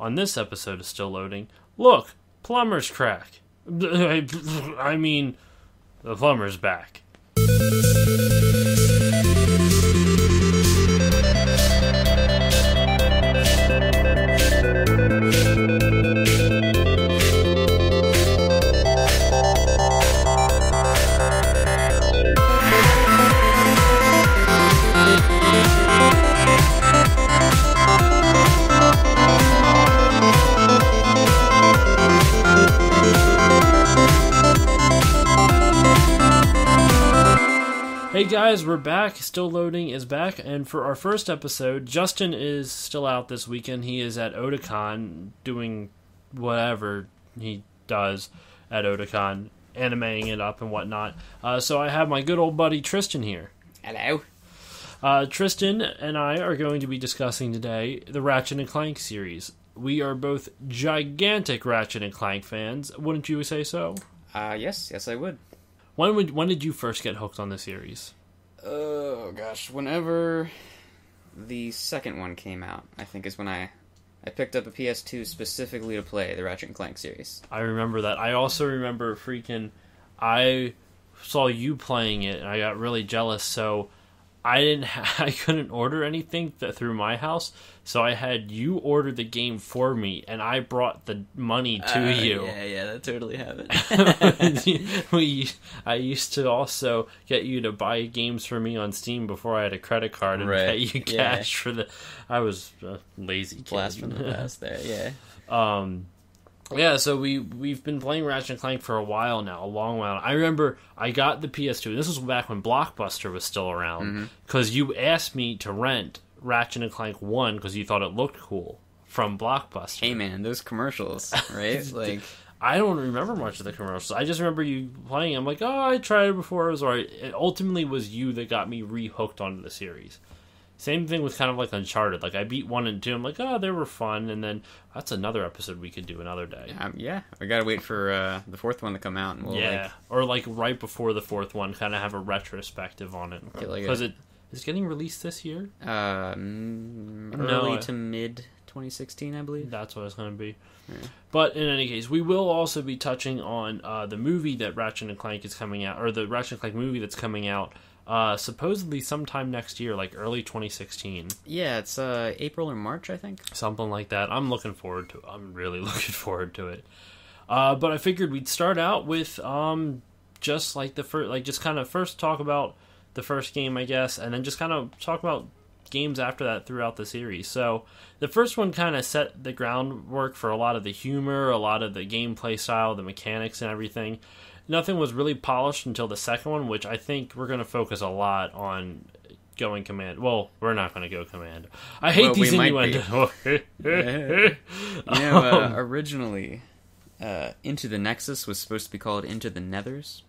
On this episode of Still Loading, look, plumber's crack. I mean, the plumber's back. Guys, we're back. Still Loading is back, and for our first episode, Justin is still out this weekend. He is at Otakon doing whatever he does at Otakon, animating it up and whatnot. Uh, so I have my good old buddy Tristan here. Hello. Uh, Tristan and I are going to be discussing today the Ratchet and Clank series. We are both gigantic Ratchet and Clank fans. Wouldn't you say so? Uh, yes, yes, I would. When would when did you first get hooked on the series? Oh gosh, whenever the second one came out, I think is when I I picked up a PS2 specifically to play the Ratchet and Clank series. I remember that. I also remember freaking. I saw you playing it, and I got really jealous. So I didn't. Ha- I couldn't order anything th- through my house, so I had you order the game for me, and I brought the money to Uh, you. Yeah, yeah, that totally happened. we, I used to also get you to buy games for me on Steam before I had a credit card and Right. pay you Yeah. cash for the. I was a lazy kid. Blast from the past there, yeah. Um, yeah, so we we've been playing Ratchet and Clank for a while now, a long while. I remember I got the PS2. and This was back when Blockbuster was still around mm-hmm. because you asked me to rent Ratchet and Clank One because you thought it looked cool from Blockbuster. Hey man, those commercials, right? like I don't remember much of the commercials. I just remember you playing. I'm like, oh, I tried it before. It was alright. It ultimately was you that got me rehooked onto the series. Same thing with kind of like Uncharted. Like I beat one and two. I'm like, oh, they were fun. And then that's another episode we could do another day. um, yeah, we gotta wait for uh, the fourth one to come out, and we'll yeah, like or like right before the fourth one, kind of have a retrospective on it Get like because it is getting released this year. No, early I- to mid 2016, I believe. That's what it's going to be. Yeah. But in any case, we will also be touching on uh, the movie that Ratchet and Clank is coming out, or the Ratchet and Clank movie that's coming out, uh, supposedly sometime next year, like early 2016, Yeah, it's uh, April or March, I think. something like that. I'm looking forward to. I'm really looking forward to it. Uh, but I figured we'd start out with um, just like the first, like just kind of first talk about the first game, I guess, and then just kind of talk about games after that throughout the series. So the first one kind of set the groundwork for a lot of the humor, a lot of the gameplay style, the mechanics, and everything. Nothing was really polished until the second one, which I think we're going to focus a lot on going command. Well, we're not going to go command. I hate Well, these might be. innuendos. You know, uh, Um, originally, uh, Into the Nexus was supposed to be called Into the Nethers.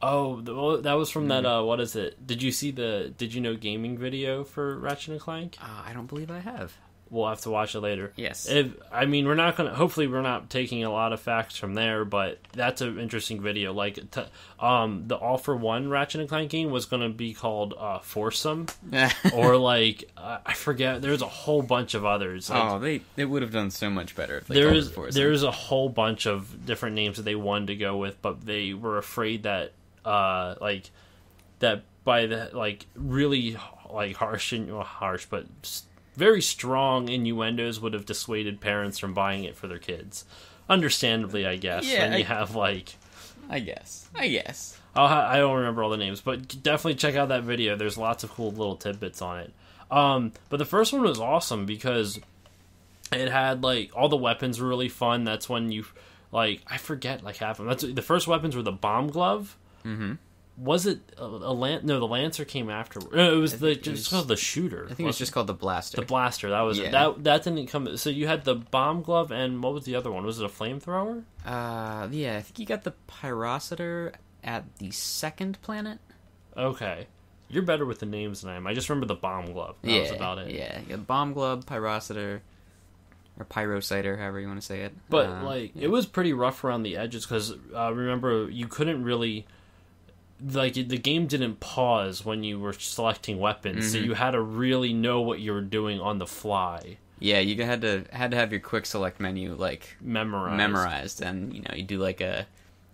Oh, well, that was from that. Mm-hmm. Uh, what is it? Did you see the Did you know gaming video for Ratchet and Clank? Uh, I don't believe I have. We'll have to watch it later. Yes. If I mean, we're not gonna. Hopefully, we're not taking a lot of facts from there, but that's an interesting video. Like, t- um, the All for One Ratchet and Clank game was gonna be called uh, Foursome, or like uh, I forget. There's a whole bunch of others. Like, oh, they they would have done so much better if they there's there's a whole bunch of different names that they wanted to go with, but they were afraid that uh like that by the like really like harsh and well, harsh but very strong innuendos would have dissuaded parents from buying it for their kids. Understandably, I guess. Yeah, when you I- have like I guess. I guess. I'll ha- I don't remember all the names, but definitely check out that video. There's lots of cool little tidbits on it. Um, but the first one was awesome because it had like all the weapons were really fun. That's when you like I forget like half of them. That's the first weapons were the bomb glove. Mm-hmm. Was it a, a lan- No, the lancer came after. No, it was the it just was- called the shooter. I think it was just called the Blaster. the blaster. That was it. That that didn't come. So you had the bomb glove and what was the other one? Was it a flamethrower? uh, yeah, I think you got the Pyrocitor at the second planet. Okay. You're better with the names than I am. I just remember the bomb glove. That yeah, was about it. Yeah, got Bomb Glove, Pyrocitor, or Pyrocitor, however you want to say it. But Uh, like yeah. it was pretty rough around the edges because uh, remember you couldn't really like the game didn't pause when you were selecting weapons, so Mhm. you had to really know what you were doing on the fly. Yeah, you had to had to have your quick select menu like Memorized. memorized, and you know you do like a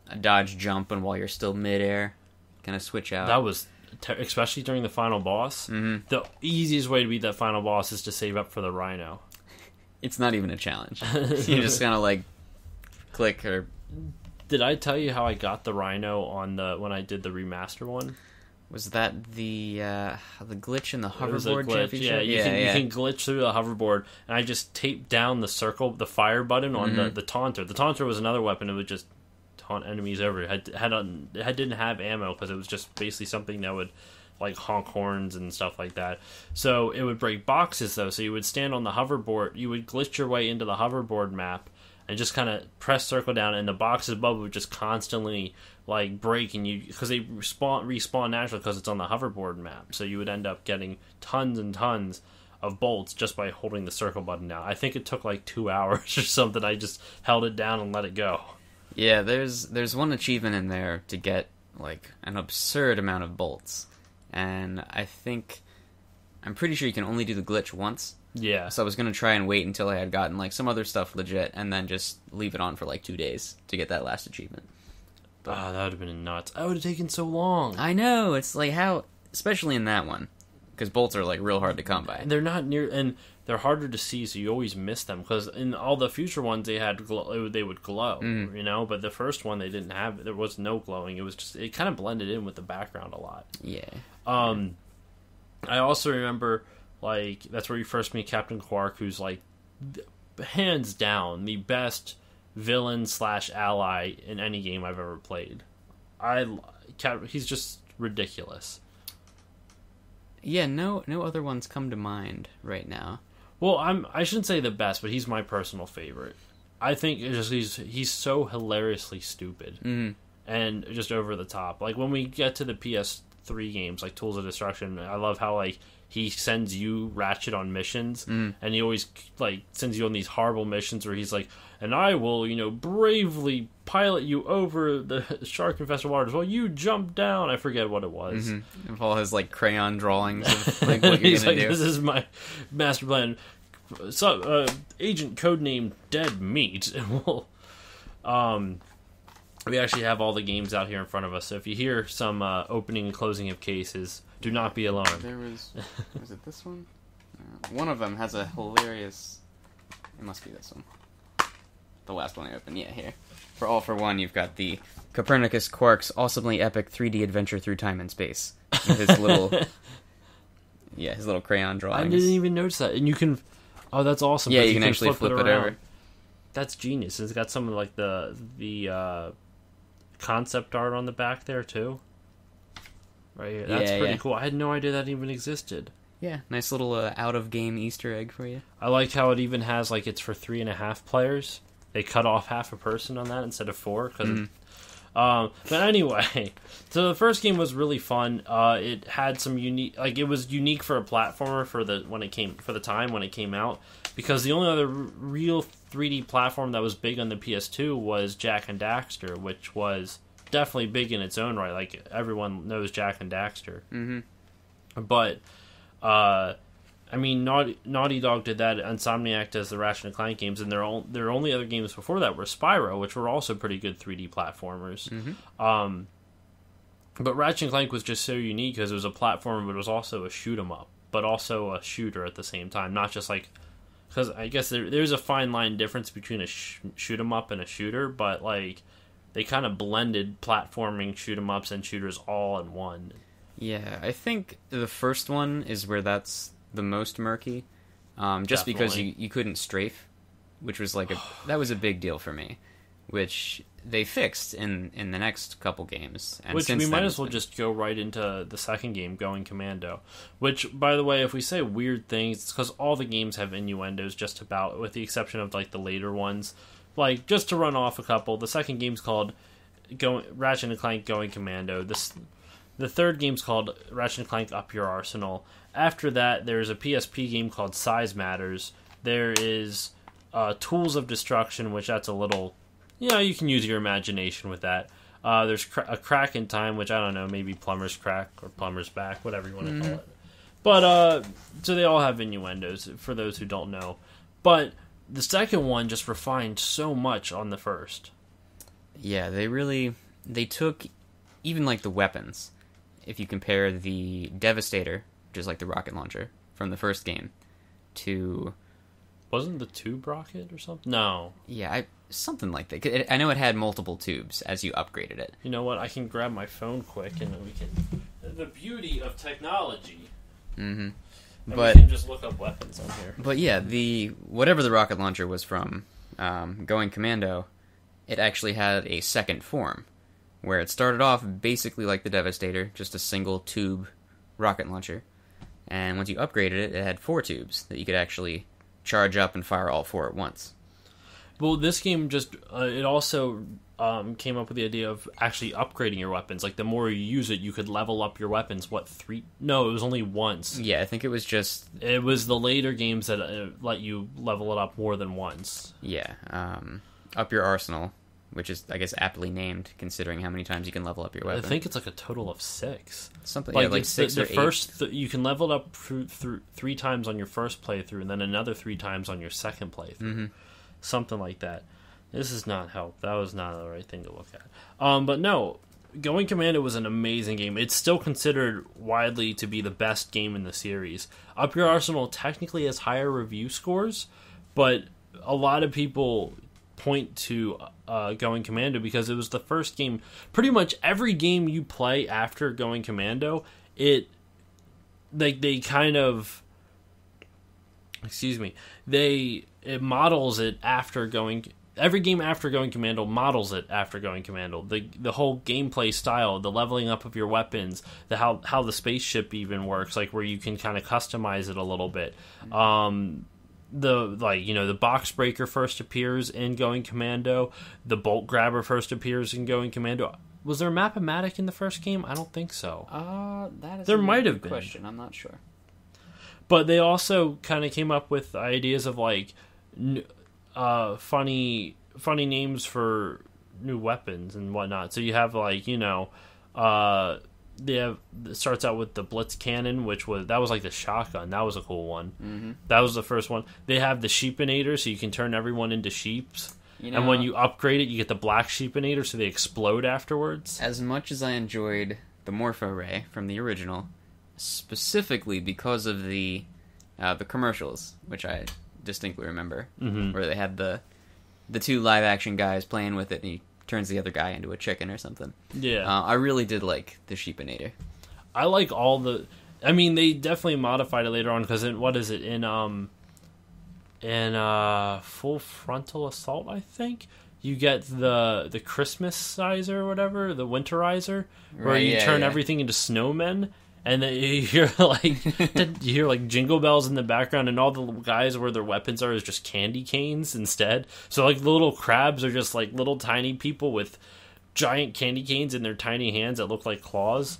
a dodge jump, and while you're still midair, kind of switch out. That was, ter- especially during the final boss. Mhm. The easiest way to beat that final boss is to save up for the Rhino. it's not even a challenge. you just kind of like click or Did I tell you how I got the Rhino on the when I did the remaster one? was that the uh, the glitch in the a hoverboard glitch. championship? Yeah, you, can, you can glitch through the hoverboard, and I just taped down the circle, the fire button on the, Mhm. the taunter. The taunter was another weapon; it would just taunt enemies over. It had had un, it had, didn't have ammo because it was just basically something that would like honk horns and stuff like that. So it would break boxes though. So you would stand on the hoverboard, you would glitch your way into the hoverboard map. And just kind of press circle down, and the boxes above would just constantly like break, and you because they respawn respawn naturally because it's on the hoverboard map. So you would end up getting tons and tons of bolts just by holding the circle button down. I think it took like two hours or something. I just held it down and let it go. Yeah, there's there's one achievement in there to get like an absurd amount of bolts, and I think I'm pretty sure you can only do the glitch once. Yeah, So I was gonna try and wait until I had gotten like some other stuff legit, and then just leave it on for like two days to get that last achievement. Ah, that would have been nuts. I would have taken so long. I know it's like how, especially in that one, because bolts are like real hard to come by. And they're not near, and they're harder to see, so you always miss them. Because in all the future ones, they had glow, they would glow, Mm. you know. But the first one, they didn't have. There was no glowing. It was just it kind of blended in with the background a lot. Yeah, Um, I also remember like that's where you first meet Captain Qwark, who's like hands down the best villain slash ally in any game I've ever played. I he's just ridiculous. yeah. No, no other ones come to mind right now. Well, I'm I shouldn't say the best, but he's my personal favorite. I think it's just he's he's so hilariously stupid Mm. and just over the top. Like when we get to the PS3 games, like Tools of Destruction, I love how like he sends you Ratchet on missions, Mm. and he always like sends you on these horrible missions where he's like, "And I will, you know, bravely pilot you over the shark infested waters while you jump down." I forget what it was. Mhm. Of all his like crayon drawings of like what you're he's gonna like, do. "This is my master plan." So, uh, agent codename Dead Meat, and we'll, um, we actually have all the games out here in front of us. So if you hear some uh, opening and closing of cases, do not be alarmed. There was was it this one? Uh, one of them has a hilarious. It must be this one. The last one I opened, yeah, here. For all for one, you've got the Copernicus Qwark's awesomely epic 3D adventure through time and space. With his little, yeah, his little crayon drawings. I didn't even notice that, and you can. Oh, that's awesome! yeah, 'cause you can actually flip, it, around. over. That's genius. It's got some of like the the uh, concept art on the back there too. Right here. That's Yeah, pretty yeah. cool. I had no idea that even existed. Yeah, nice little uh, out of game Easter egg for you. I like how it even has like it's for three and a half players. They cut off half a person on that instead of four. Cause Mhm. um, but anyway, so the first game was really fun. Uh, it had some unique, like it was unique for a platformer for the when it came for the time when it came out. Because the only other r- real 3D platform that was big on the PS2 was Jak and Daxter, which was definitely big in its own right. Like everyone knows Jak and Daxter Mm-hmm. but uh, I mean, Naughty, Naughty Dog did that. Insomniac does the Ratchet and Clank games, and their own, their only other games before that were Spyro, which were also pretty good 3D platformers. Mhm. Um, but Ratchet and Clank was just so unique because it was a platform, but it was also a shoot 'em up, but also a shooter at the same time. Not just like because I guess there, there's a fine line difference between a sh- shoot 'em up and a shooter, but like they kind of blended platforming shoot 'em ups and shooters all in one. Yeah, I think the first one is where that's the most murky. Um, just because you, you couldn't strafe, which was like a that was a big deal for me, which they fixed in in the next couple games. And Which since we might as well been- just go right into the second game, Going Commando. Which, by the way, if we say weird things, it's because all the games have innuendos, just about, with the exception of like the later ones. Like just to run off a couple, the second game's called Going Ratchet and Clank Going Commando. This the third game's called Ratchet and Clank Up Your Arsenal. After that, there's a PSP game called Size Matters. There is uh, Tools of Destruction, which that's a little, you know, you can use your imagination with that. Uh, there's a Crack in Time, which I don't know, maybe Plumber's Crack or Plumber's Back, whatever you want to call it. But uh, so they all have innuendos for those who don't know. but the second one just refined so much on the first. Yeah, they really they took even like the weapons. If you compare the Devastator, which is like the rocket launcher from the first game, to Wasn't the tube rocket or something? No. yeah, I, something like that. It, I know it had multiple tubes as you upgraded it. You know what? I can grab my phone quick and we can. The beauty of technology. hmm But- just look up weapons on here. But yeah, the whatever the rocket launcher was from, um, going commando, it actually had a second form, where it started off basically like the Devastator, just a single tube rocket launcher, and once you upgraded it, it had four tubes that you could actually charge up and fire all four at once. Well, this game just uh, it also um, came up with the idea of actually upgrading your weapons. Like the more you use it, you could level up your weapons. What three? No, it was only once. Yeah, I think it was just It was the later games that uh, let you level it up more than once. yeah, um, up your arsenal, which is I guess aptly named considering how many times you can level up your weapon. I think it's like a total of six. something Like, yeah, like six the, or the eight. first, th- you can level it up through, through three times on your first playthrough, and then another three times on your second playthrough, Mhm. Something like that. This is not help. That was not the right thing to look at. Um, but no, Going Commando was an amazing game. It's still considered widely to be the best game in the series. Up Your Arsenal technically has higher review scores, but a lot of people point to uh, Going Commando because it was the first game. Pretty much every game you play after Going Commando, it like they kind of excuse me. They it models it after going every game after going commando models it after going commando. The the whole gameplay style the leveling up of your weapons the how how the spaceship even works like where you can kind of customize it a little bit. Um the like you know the box breaker first appears in going commando. The bolt grabber first appears in going commando. Was there a map-o-matic in the first game? I don't think so. Uh, that is There might have been. question. I'm not sure. But they also kind of came up with ideas of like uh, funny funny names for new weapons and whatnot. So you have like you know, uh, they have it starts out with the Blitz cannon, which was that was like the shotgun. That was a cool one. Mm-hmm. That was the first one. They have the sheepinator, so you can turn everyone into sheeps. You know, and when you upgrade it, you get the black sheepinator, so they explode afterwards. as much as I enjoyed the Morpho Ray from the original, specifically because of the uh, the commercials, which I distinctly remember, hmm where they had the the two live action guys playing with it, and he turns the other guy into a chicken or something. Yeah. Uh, I really did like the Sheepinator. I like all the. I mean, they definitely modified it later on because in what is it in um, in uh, full frontal assault? I think you get the the Christmas sizer or whatever, the winterizer, where Right, you yeah, turn yeah. everything into snowmen. And then you hear like you hear like jingle bells in the background, and all the guys where their weapons are is just candy canes instead. So like the little crabs are just like little tiny people with giant candy canes in their tiny hands that look like claws.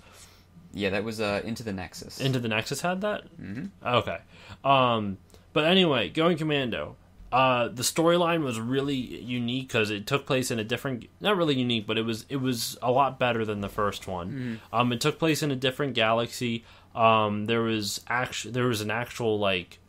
Yeah, that was uh, Into the Nexus. Into the Nexus had that? Mhm. Okay. Um, but anyway, Going Commando. Uh, the storyline was really unique because it took place in a different, not really unique, but it was it was a lot better than the first one. Um, it took place in a different galaxy. Um, there was actually there was an actual like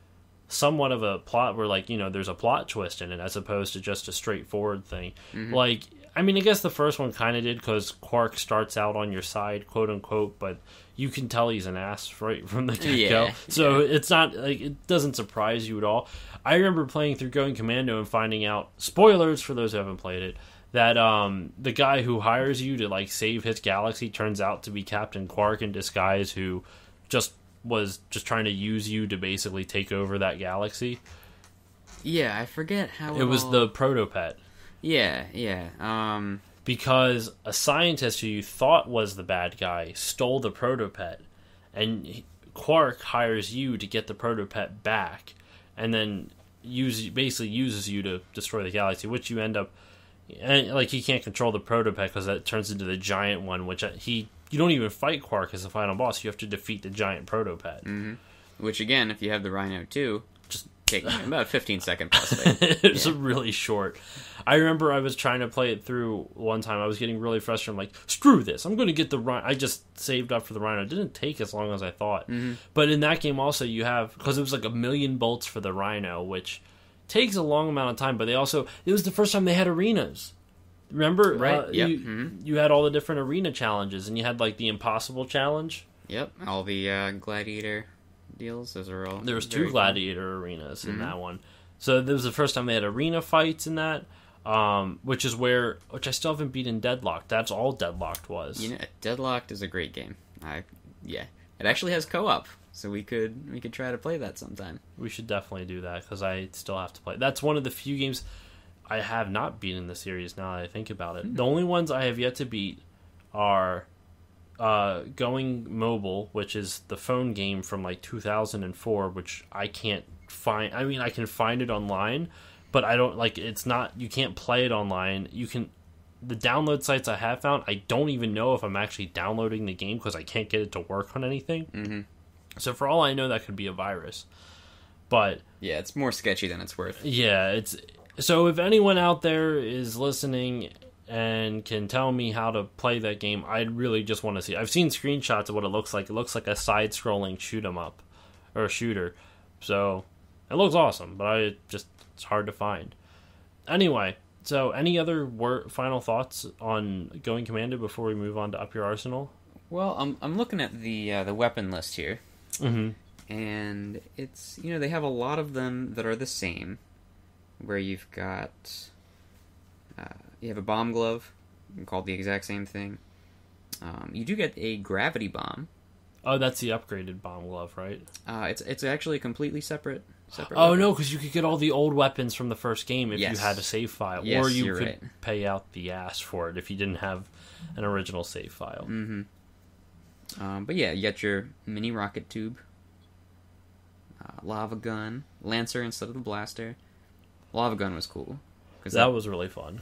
somewhat of a plot where like you know there's a plot twist in it as opposed to just a straightforward thing. Like I mean, I guess the first one kind of did because Qwark starts out on your side, quote unquote, but you can tell he's an ass right from the get go. Yeah, so it's not like it doesn't surprise you at all. I remember playing through Going Commando and finding out spoilers for those who haven't played it that um, the guy who hires you to like save his galaxy turns out to be Captain Qwark in disguise, who just was just trying to use you to basically take over that galaxy. yeah, I forget how It was all- the protopet yeah, yeah. Um, because a scientist who you thought was the bad guy stole the protopet, and Qwark hires you to get the protopet back, and then use basically uses you to destroy the galaxy, which you end up and like he can't control the protopet because that turns into the giant one, which uh, he you don't even fight Qwark as the final boss. You have to defeat the giant protopet. mhm. Which again, if you have the Rhino too, Take about a 15 second boss fight. it's Yeah. really short. I remember I was trying to play it through one time. I was getting really frustrated. I'm like, screw this. I'm going to get the rhino. I just saved up for the rhino. It didn't take as long as I thought. Mhm. But in that game, also, you have, because it was like a million bolts for the rhino, which takes a long amount of time, but they also it was the first time they had arenas. Remember, Right, Uh, yep, You, mhm. you had all the different arena challenges, and you had like the impossible challenge. Yep, all the uh, gladiator deals. Those are all. There was two gladiator arenas in Mhm. that one. So this was the first time they had arena fights in that, um, which is where which I still haven't beaten Deadlocked. That's all Deadlocked was. You know, Deadlocked is a great game. I yeah, it actually has co-op, so we could we could try to play that sometime. We should definitely do that because I still have to play. That's one of the few games I have not beaten in the series. Now that I think about it, the only ones I have yet to beat are uh, Going Mobile, which is the phone game from like 2004, which I can't find. I mean, I can find it online, but I don't like. It's not. You can't play it online. You can. The download sites I have found, I don't even know if I'm actually downloading the game because I can't get it to work on anything. hmm So for all I know, that could be a virus. But Yeah, it's more sketchy than it's worth. yeah, it's so if anyone out there is listening and can tell me how to play that game, I'd really just want to see. I've seen screenshots of what it looks like. It looks like a side-scrolling shoot 'em up or a shooter. So it looks awesome, but I just it's hard to find. Anyway, so any other wor- final thoughts on Going Commando before we move on to Up Your Arsenal? Well, I'm I'm looking at the uh, the weapon list here, Mm-hmm. and it's you know they have a lot of them that are the same, where you've got uh, you have a bomb glove called the exact same thing. Um, you do get a gravity bomb. Oh, that's the upgraded bomb glove, right? Uh, it's it's actually completely separate. separate Oh weapon. no, because you could get all the old weapons from the first game if you had a save file, or Yes, you you're could right. pay out the ass for it if you didn't have an original save file. Mm-hmm. Um, but yeah, you got your mini rocket tube, uh, lava gun, lancer instead of the blaster. Lava gun was cool because That was really fun.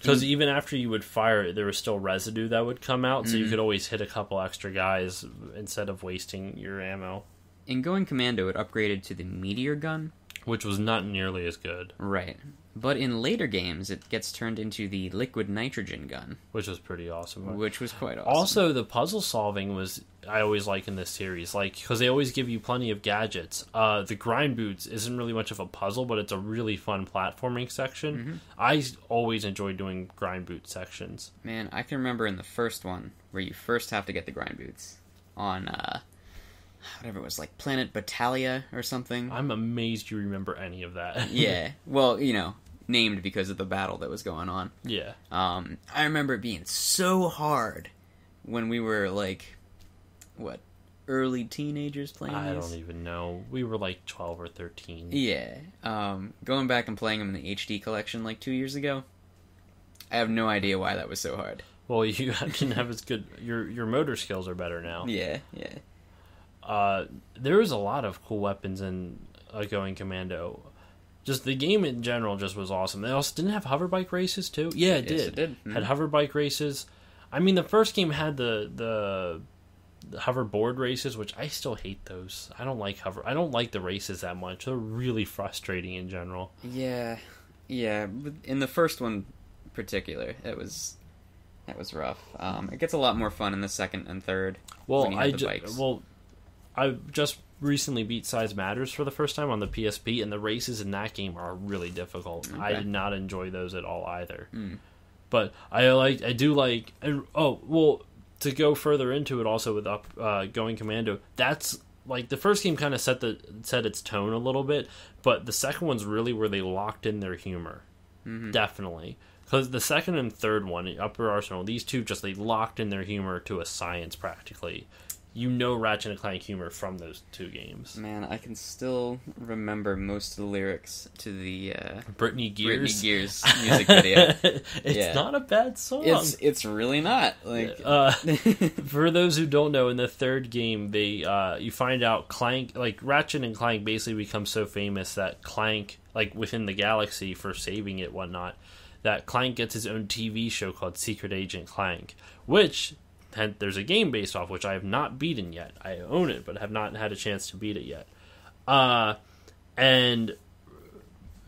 Because even after you would fire it, there was still residue that would come out, so you Mhm. could always hit a couple extra guys instead of wasting your ammo, in going commando it upgraded to the meteor gun. which was not nearly as good, Right. But in later games, it gets turned into the liquid nitrogen gun, which was pretty awesome. which was quite awesome. Also, the puzzle solving was I always like in this series, like because they always give you plenty of gadgets. Uh, the grind boots isn't really much of a puzzle, but it's a really fun platforming section. Mm-hmm. I always enjoy doing grind boot sections. man, I can remember in the first one where you first have to get the grind boots on uh, whatever it was, like Planet Batalia or something. I'm amazed you remember any of that. yeah. Well, you know, named because of the battle that was going on. yeah. Um, I remember it being so hard when we were like, what, early teenagers playing I these? don't even know. We were like 12 or 13. Yeah. Um, going back and playing them in the HD collection like two years ago, I have no idea why that was so hard. Well, you can have as good. Your your motor skills are better now. Yeah, yeah. Uh, there was a lot of cool weapons in uh, Going Commando. Just the game in general just was awesome. They also didn't have hover bike races too. Yeah, it Yes, did. it did. Had Mhm. hover bike races. I mean, the first game had the the, the hoverboard races, which I still hate those. I don't like hover. I don't like the races that much. They're really frustrating in general. Yeah, yeah. In the first one, particular, it was that was rough. Um, it gets a lot more fun in the second and third. Well, When you have I ju- well, I just recently beat Size Matters for the first time on the PSP, and the races in that game are really difficult. I did not enjoy those at all either. Mm. But I like, I do like. And, oh, well, to go further into it, also with up uh, going Commando, that's like the first game kind of set the set its tone a little bit, but the second one's really where they locked in their humor. Mhm. Definitely. Because the second and third one, Up Your Arsenal, these two just they locked in their humor to a science practically. You know Ratchet and Clank humor from those two games. Man, I can still remember most of the lyrics to the uh, Britney Gears. Britney Gears music video. it's Yeah. not a bad song. It's it's really not like. Uh, for those who don't know, in the third game, they uh, you find out Clank, like Ratchet and Clank, basically become so famous that Clank, like within the galaxy for saving it, whatnot, that Clank gets his own TV show called Secret Agent Clank, which there's a game based off, which I have not beaten yet. I own it, but have not had a chance to beat it yet. Uh, and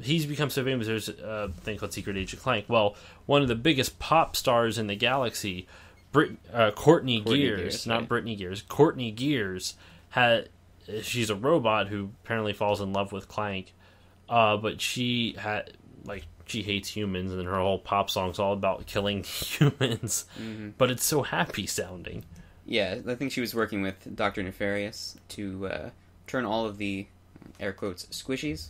he's become so famous. There's a thing called Secret Agent Clank. Well, one of the biggest pop stars in the galaxy, Brit- uh, Courtney, Courtney Gears, Gears, not right. Brittany Gears. Courtney Gears had. She's a robot who apparently falls in love with Clank. uh, but she had like she hates humans, and her whole pop song's all about killing humans. hmm But it's so happy sounding. Yeah, I think she was working with Doctor Nefarious to uh, turn all of the air quotes squishies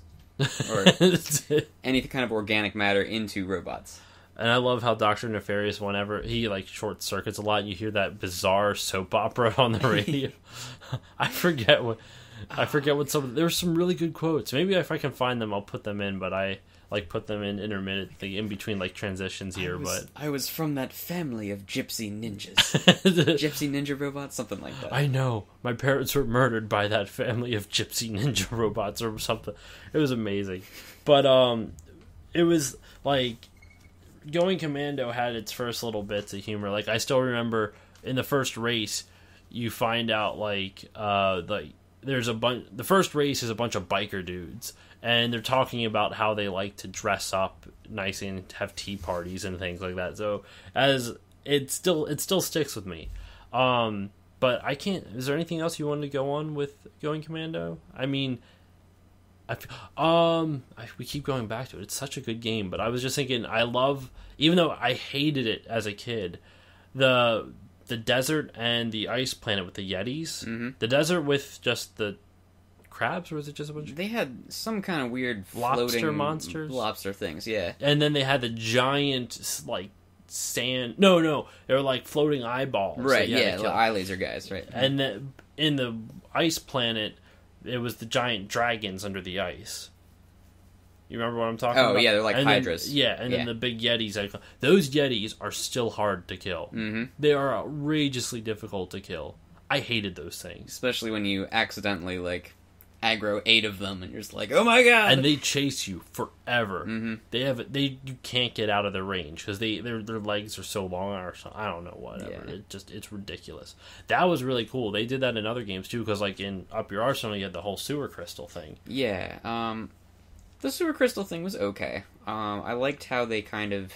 or any kind of organic matter into robots. And I love how Doctor Nefarious, whenever he like short circuits a lot, you hear that bizarre soap opera on the radio. I forget what I forget what some. There's some really good quotes. Maybe if I can find them, I'll put them in. But I like put them in intermittently in between like transitions here. I was, But I was from that family of gypsy ninjas, gypsy ninja robots, something like that. I know my parents were murdered by that family of gypsy ninja robots or something. It was amazing, but um, it was like going commando had its first little bits of humor. Like I still remember in the first race, you find out like uh like there's a bunch. The first race is a bunch of biker dudes. And they're talking about how they like to dress up nice and have tea parties and things like that. So as it still it still sticks with me. Um, but I can't. Is there anything else you wanted to go on with Going Commando? I mean, I um, I, we keep going back to it. It's such a good game, but I was just thinking, I love, even though I hated it as a kid, the the desert and the ice planet with the Yetis. hmm The desert with just the crabs, or was it just a bunch? Of, They had some kind of weird Lobster floating monsters? lobster things. Yeah, and then they had the giant like sand. No, no, they were like floating eyeballs. right. you had to Yeah, the eye laser guys. Right. And then in the ice planet, it was the giant dragons under the ice. You remember what I'm talking Oh, about? Oh yeah, they're like And then- yeah, and then the big yetis. I- Those yetis are still hard to kill. hmm They are outrageously difficult to kill. I hated those things. Especially when you accidentally like aggro eight of them, and you're just like, oh my god. And they chase you forever. hmm They have they you can't get out of their range because they their their legs are so long or so, I don't know whatever. Yeah. It just it's ridiculous. That was really cool. They did that in other games too because like in Up Your Arsenal you had the whole sewer crystal thing. Yeah. Um, the Super crystal thing was okay. Um, I liked how they kind of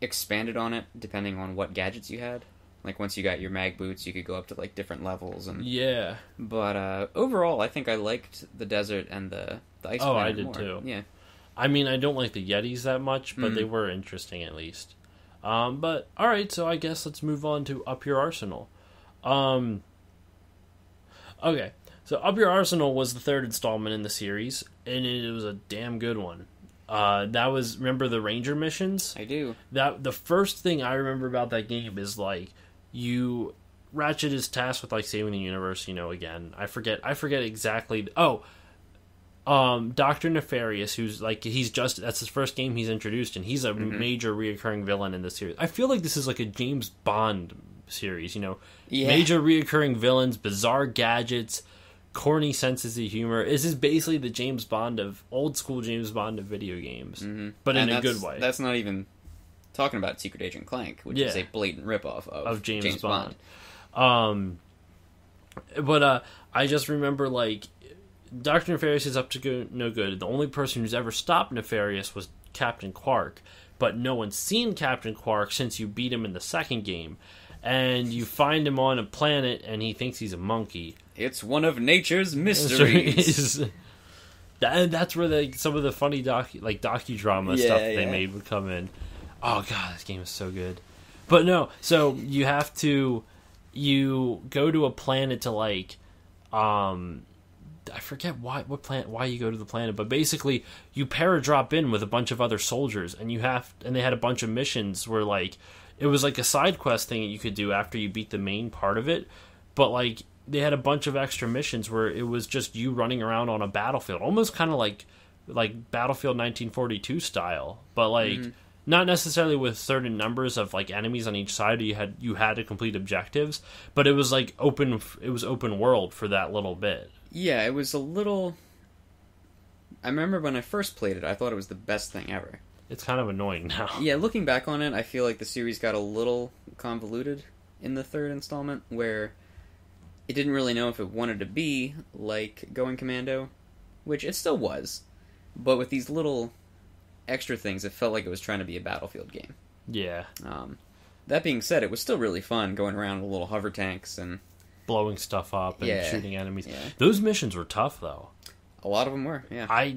expanded on it depending on what gadgets you had. Like once you got your mag boots, you could go up to like different levels, and Yeah, but uh, overall, I think I liked the desert and the the ice. Oh, I did more. too. Yeah. I mean I don't like the Yetis that much, but Mhm. they were interesting at least. Um, but all right, so I guess let's move on to Up Your Arsenal. Um, okay, so Up Your Arsenal was the third installment in the series, and it was a damn good one. Uh, that was remember the ranger missions. I do. that the first thing I remember about that game is like you Ratchet is tasked with like saving the universe, you know, again. I forget I forget exactly oh um Doctor Nefarious who's like he's just that's his first game he's introduced and he's a Mhm. major reoccurring villain in the series. I feel like this is like a James Bond series, you know. Yeah. Major reoccurring villains, bizarre gadgets, corny senses of humor. This is basically the James Bond of old school James Bond of video games. hmm But in a good way. That's not even talking about Secret Agent Clank, which is a blatant ripoff of, of James, Bond. Um, but uh, I just remember like Doctor Nefarious is up to go- no good. The only person who's ever stopped Nefarious was Captain Qwark, but no one's seen Captain Qwark since you beat him in the second game. And you find him on a planet, and he thinks he's a monkey. It's one of nature's mysteries. Mysteries. that, that's where the, some of the funny doc like docudrama Yeah, stuff they yeah. made would come in. Oh god, this game is so good. But no, so you have to you go to a planet to like um I forget why what planet why you go to the planet, but basically you paradrop in with a bunch of other soldiers and you have and they had a bunch of missions where like it was like a side quest thing that you could do after you beat the main part of it, but like they had a bunch of extra missions where it was just you running around on a battlefield, almost kind of like like Battlefield 1942 style, but like mm-hmm. not necessarily with certain numbers of like enemies on each side. You had you had to complete objectives, but it was like open. It was open world for that little bit. Yeah, it was a little. I remember when I first played it, I thought it was the best thing ever. It's kind of annoying now. Yeah, looking back on it, I feel like the series got a little convoluted in the third installment, where it didn't really know if it wanted to be like Going Commando, which it still was, but with these little extra things, it felt like it was trying to be a Battlefield game. Yeah, Um, that being said, it was still really fun going around with little hover tanks, and blowing stuff up and Yeah. shooting enemies. Yeah. Those missions were tough though. a lot of them were. Yeah, I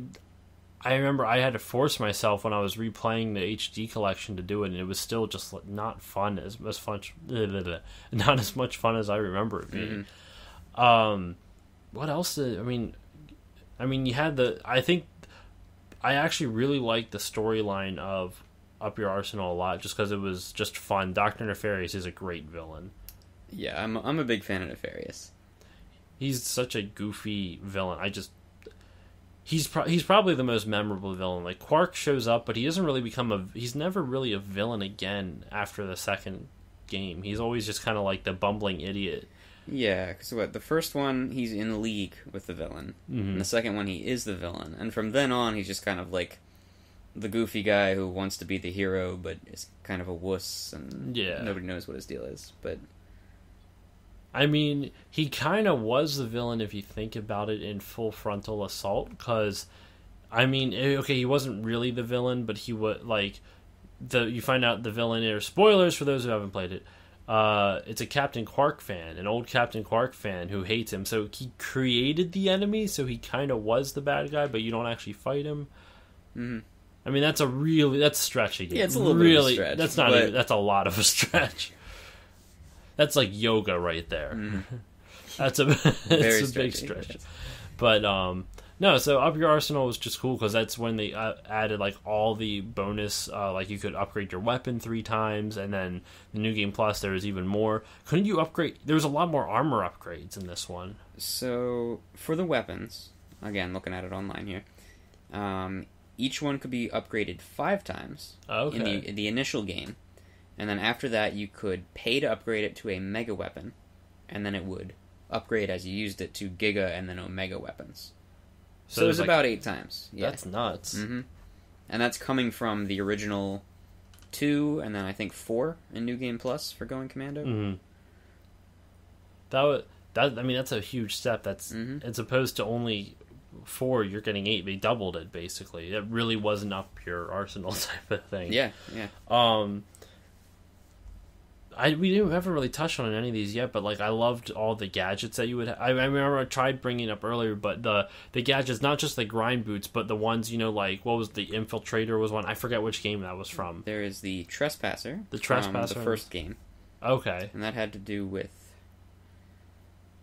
I remember I had to force myself when I was replaying the HD collection to do it, and it was still just not fun as as fun, not as much fun as I remember it being. Um, what else? Did, I mean, I mean, you had the. I think I actually really liked the storyline of Up Your Arsenal a lot, just because it was just fun. Doctor Nefarious is a great villain. Yeah, I'm I'm a big fan of Nefarious. He's such a goofy villain. I just he's pro- he's probably the most memorable villain. Like Qwark shows up, but he doesn't really become a. He's never really a villain again after the second game. He's always just kind of like the bumbling idiot. Yeah, because what the first one he's in league with the villain, Mhm. and the second one he is the villain, and from then on he's just kind of like the goofy guy who wants to be the hero but is kind of a wuss and Yeah. nobody knows what his deal is. But I mean, he kind of was the villain if you think about it in Full Frontal Assault, because I mean, eh, okay, he wasn't really the villain, but he was like the. You find out the villain is spoilers for those who haven't played it. Uh, it's a Captain Qwark fan, an old Captain Qwark fan who hates him. So he created the enemy, so he kind of was the bad guy, but you don't actually fight him. Mhm. I mean, that's a really that's stretching. it. Yeah, it's a little bit of a really. stretch, that's not. but- Even, that's a lot of a stretch. That's like yoga right there. That's a very it's a big stretch. yes. But um, no, so up your arsenal was just cool because that's when they uh, added like all the bonus, uh, like you could upgrade your weapon three times, and then the new game plus there was even more. Couldn't you upgrade? There was a lot more armor upgrades in this one. So for the weapons, again looking at it online here, um, each one could be upgraded five times Okay. in the in the initial game, and then after that you could pay to upgrade it to a mega weapon, and then it would upgrade as you used it to giga and then omega weapons. So, it was like- about eight times. Yeah, That's nuts. hmm and that's coming from the original two, and then I think four in New Game Plus for Going Commando. hmm That was that. I mean, that's a huge step. That's Mhm. as opposed to only four. You're getting eight. They doubled it basically. It really wasn't up your arsenal type of thing. Yeah, yeah. Um, I we didn't haven't really touched on any of these yet, but like I loved all the gadgets that you would. Ha- I, I remember I tried bringing up earlier, but the the gadgets, not just the grind boots, but the ones you know, like what was the infiltrator was one. I forget which game that was from. There is the Trespasser. The Trespasser. the first game, Okay, and that had to do with.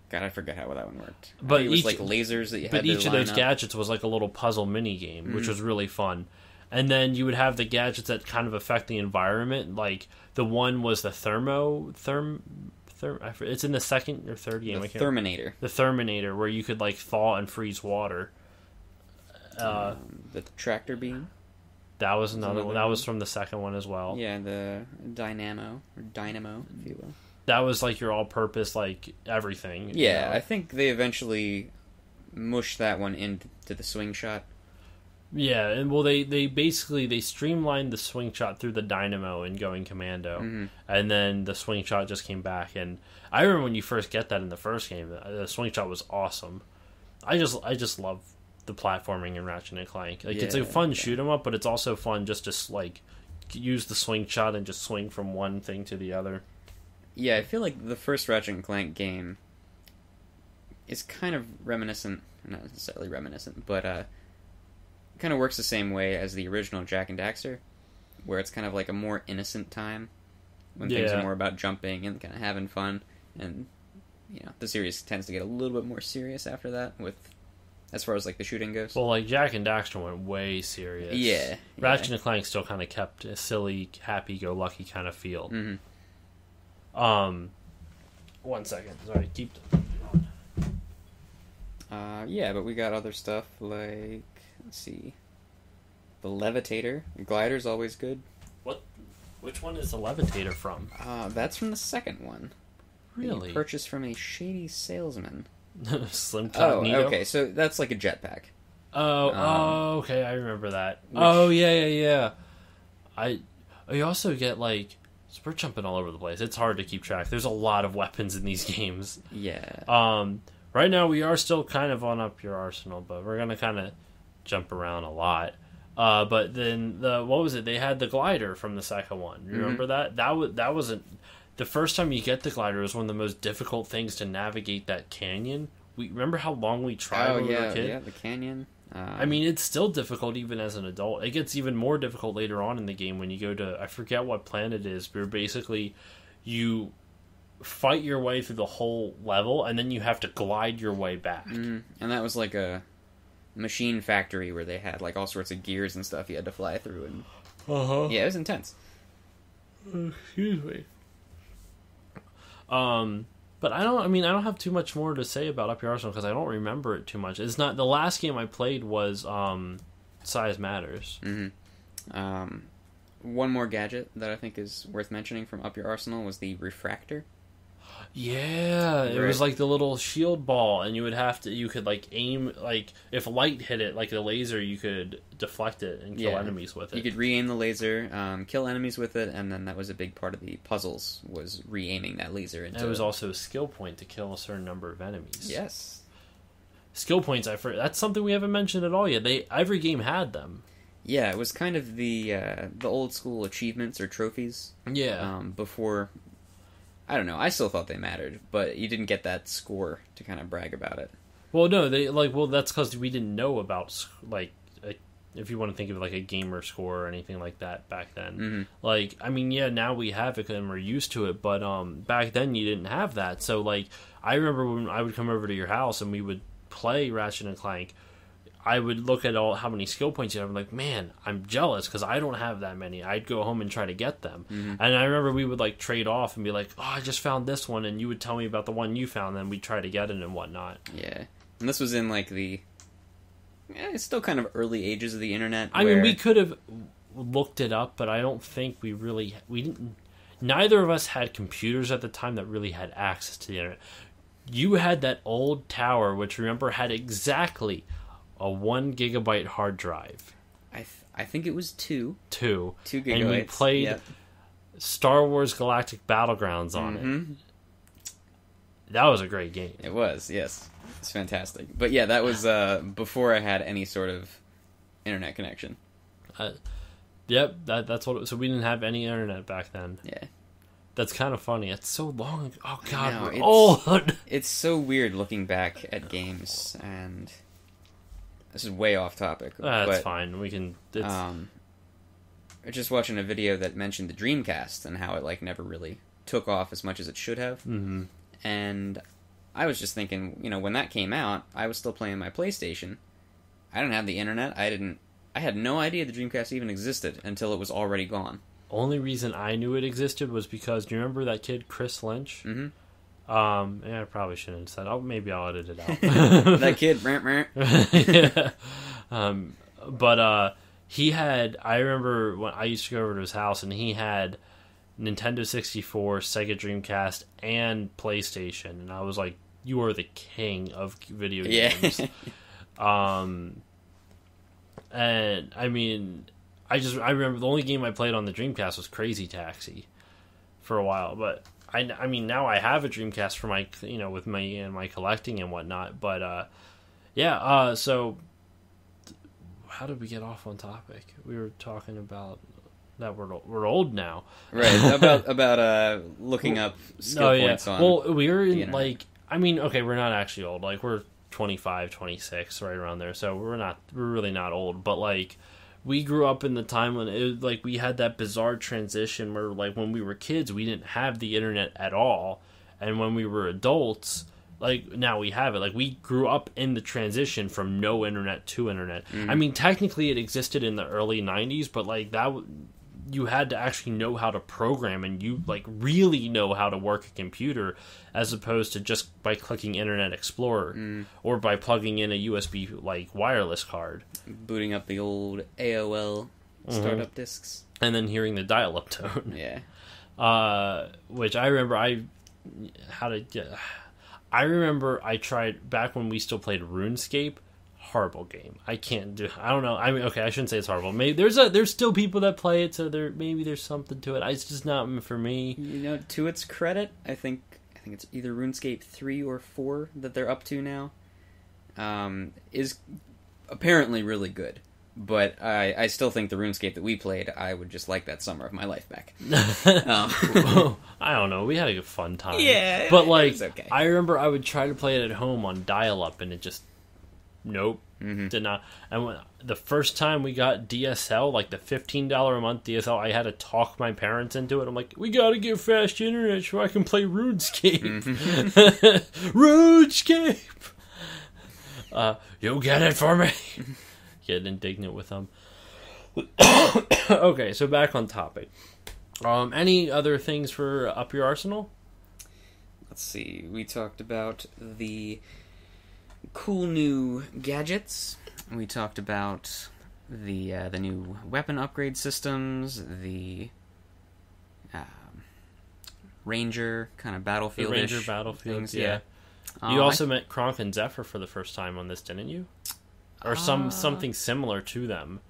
God, I forget how that one worked. But it was each- like lasers that you but had to each of those up. gadgets was like a little puzzle mini game, which Mhm. was really fun. And then you would have the gadgets that kind of affect the environment. Like the one was the thermo therm. Therm, it's in the second or third game. the Thermanator. the Thermanator, where you could like thaw and freeze water. Uh, um, the tractor beam. that was another another one. That was from the second one as well. Yeah, the Dynamo or Dynamo, if you will. That was like your all-purpose, like everything. you Yeah, know? I think they eventually mushed that one into the swing shot. Yeah, and well, they they basically they streamlined the swing shot through the dynamo and going commando, Mhm. and then the swing shot just came back. And I remember when you first get that in the first game, the the swing shot was awesome. I just I just love the platforming in Ratchet and Clank. Like it's a fun yeah. shoot 'em up, but it's also fun just to like use the swing shot and just swing from one thing to the other. Yeah, I feel like the first Ratchet and Clank game is kind of reminiscent, not necessarily reminiscent, but uh, kind of works the same way as the original Jak and Daxter, where it's kind of like a more innocent time when things are more about jumping and kind of having fun, and you know the series tends to get a little bit more serious after that with as far as like the shooting goes. Well, like Jak and Daxter went way serious. yeah, Ratchet and Clank still kind of kept a silly, happy-go-lucky kind of feel. hmm Um, one second. Sorry, keep. Uh, yeah, but we got other stuff like let's see, the levitator, the glider's always good. What? Which one is the levitator from? Uh, that's from the second one. Really? purchased from a shady salesman. Slim Oh, okay. So that's like a jetpack. Oh, Um, oh, okay. I remember that. which- Oh, yeah, yeah, yeah. I. You also get like. We're jumping all over the place. It's hard to keep track. There's a lot of weapons in these games. Yeah. Um, right now we are still kind of on up your arsenal, but we're gonna kind of jump around a lot. Uh, but then the what was it? They had the glider from the second one. You Mhm. remember that? That was that wasn't the first time you get the glider. Was one of the most difficult things to navigate that canyon. We remember how long we tried oh when we were yeah, a kid. yeah. The canyon. Um, I mean, it's still difficult even as an adult. It gets even more difficult later on in the game when you go to I forget what planet it is, where basically you fight your way through the whole level and then you have to glide your way back. mhm. and that was like a machine factory where they had like all sorts of gears and stuff you had to fly through, and Uh-huh. yeah, it was intense. Excuse me. Um, but I don't. I mean, I don't have too much more to say about Up Your Arsenal because I don't remember it too much. It's not the last game I played was um, Size Matters. hmm Um, one more gadget that I think is worth mentioning from Up Your Arsenal was the refractor. Yeah, it was like the little shield ball, and you would have to. You could like aim like if light hit it, like the laser, you could deflect it and kill Yeah. enemies with it. You could re-aim the laser, um, kill enemies with it, and then that was a big part of the puzzles was re-aiming that laser into. and it was also a skill point to kill a certain number of enemies. yes, skill points. I for that's something we haven't mentioned at all yet. They every game had them. yeah, it was kind of the uh, the old school achievements or trophies Yeah. um, before. I don't know. I still thought they mattered, but you didn't get that score to kind of brag about it. Well, no, they like well that's because we didn't know about like a, if you want to think of like a gamer score or anything like that back then. hmm Like I mean, yeah, now we have it and we're used to it, but um back then you didn't have that. So like I remember when I would come over to your house and we would play Ratchet and Clank. I would look at all how many skill points you have. I'm like, man, I'm jealous because I don't have that many. I'd go home and try to get them. Mhm. And I remember we would like trade off and be like, oh, I just found this one, and you would tell me about the one you found, and we'd try to get it and whatnot. Yeah, and this was in like the. Yeah, it's still kind of early ages of the internet. I mean, we could have looked it up, but I don't think we really we didn't. Neither of us had computers at the time that really had access to the internet. You had that old tower, which remember had exactly a one gigabyte hard drive, I th- I think it was two too. two gigabytes. And we played Yep. Star Wars Galactic Battlegrounds on it. Mhm. That was a great game. It was, yes. It's fantastic. But yeah, that was uh, before I had any sort of internet connection. Yep, that, that's what. It, so we didn't have any internet back then. Yeah. That's kind of funny. It's so long. Oh God, know, it's- old. It's so weird looking back at games, and this is way off topic. That's but, fine. We can. It's, Um, I was just watching a video that mentioned the Dreamcast and how it like never really took off as much as it should have. mhm. And I was just thinking, you know, when that came out, I was still playing my PlayStation. I didn't have the internet. I didn't. I had no idea the Dreamcast even existed until it was already gone. Only reason I knew it existed was because do you remember that kid Chris Lynch? hmm Um, yeah, I probably shouldn't have said. Oh, maybe I'll edit it out. that kid, rant, rant. yeah. Um, but uh, he had. I remember when I used to go over to his house, and he had Nintendo sixty four, Sega Dreamcast, and PlayStation, and I was like, "You are the king of video Yeah. games." um, and I mean, I just I remember the only game I played on the Dreamcast was Crazy Taxi for a while, but I, I mean now I have a Dreamcast for my you know with my and my collecting and whatnot, but uh, yeah. Uh, so how did we get off on topic? We were talking about that we're we're old now. right about about uh looking up skill oh yeah. points on. well, we're in like I mean, okay, we're not actually old. Like we're 25, 26, right around there. So we're not we're really not old, but like we grew up in the time when it like we had that bizarre transition where like when we were kids, we didn't have the internet at all, and when we were adults, like now we have it. Like we grew up in the transition from no internet to internet. Mm-hmm. I mean, technically it existed in the early 90s, but like that you had to actually know how to program and you like really know how to work a computer as opposed to just by clicking internet explorer or by plugging in a usb like wireless card booting up the old AOL Mm-hmm. startup discs. and then hearing the dial-up tone Yeah. uh, which i remember i how to get i remember i tried back when we still played runescape horrible game i can't do i don't know i mean okay i shouldn't say it's horrible maybe there's a there's still people that play it so there maybe there's something to it it's just not for me You know, to its credit, I think I think it's either RuneScape three or four that they're up to now. Um, is apparently really good, but I I still think the RuneScape that we played, I would just like that summer of my life back. Um, I don't know. We had a fun time. Yeah, but like, okay. I remember I would try to play it at home on dial-up, and it just Nope. Mhm. Did not. And when, the first time we got DSL, like the fifteen dollar a month DSL, I had to talk my parents into it. I'm like, we gotta get fast internet so I can play RuneScape. RuneScape. Uh, you'll get it for me. get indignant with them. okay, so back on topic. Um, any other things for up your arsenal? Let's see. We talked about the cool new gadgets. We talked about the uh, the new weapon upgrade systems. The um, ranger kind of battlefield. Ranger Battlefield. things, yeah. yeah. You Um, also met Cronk and Zephyr for the first time on this, didn't you? Or some Uh, something similar to them.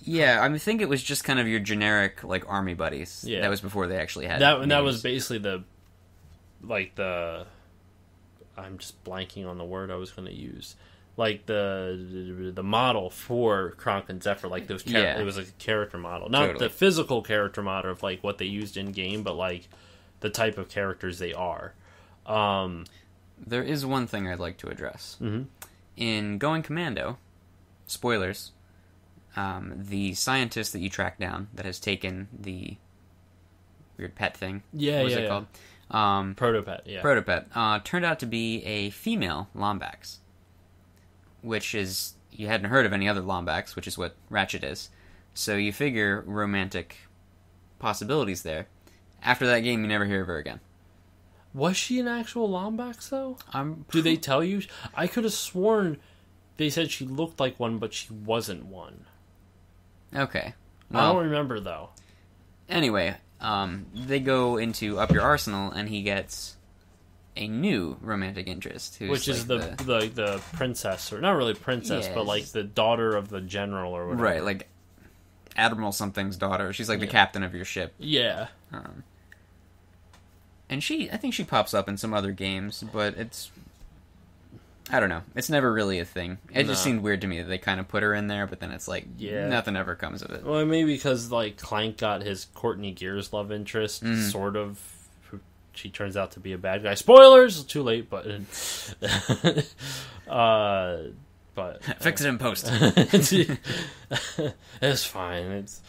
Yeah, I mean, think it was just kind of your generic like army buddies. Yeah. that was before they actually had That and that was basically the like the I'm just blanking on the word I was going to use. Like the the model for Cronk and Zephyr, like those char- Yeah. it was a character model, not Totally. the physical character model of like what they used in game, but like the type of characters they are. Um, There is one thing I'd like to address. Mhm. In Going Commando, spoilers, um, the scientist that you track down that has taken the weird pet thing, yeah, what was yeah, it yeah. called? Um, Protopet, yeah. Protopet, uh, turned out to be a female Lombax, which is, you hadn't heard of any other Lombax, which is what Ratchet is. So you figure romantic possibilities there. After that game, you never hear of her again. Was she an actual Lombax though? I'm Do they tell you? I could have sworn they said she looked like one, but she wasn't one. okay? I don't remember though. Anyway, um, they go into Up Your Arsenal, and he gets a new romantic interest, who's Which is the, like the the princess, or not really princess, but like the daughter of the general or whatever. right, like Admiral something's daughter. She's like the captain of your ship, Yeah. um, and she, I think she pops up in some other games, but it's. I don't know. It's never really a thing. It just seemed weird to me that they kind of put her in there, but then it's like, Yeah. nothing ever comes of it. Well, maybe because like Clank got his Courtney Gears love interest, Mhm. sort of. She turns out to be a bad guy. Spoilers, too late, but uh, but Fix it in post. it's fine. It's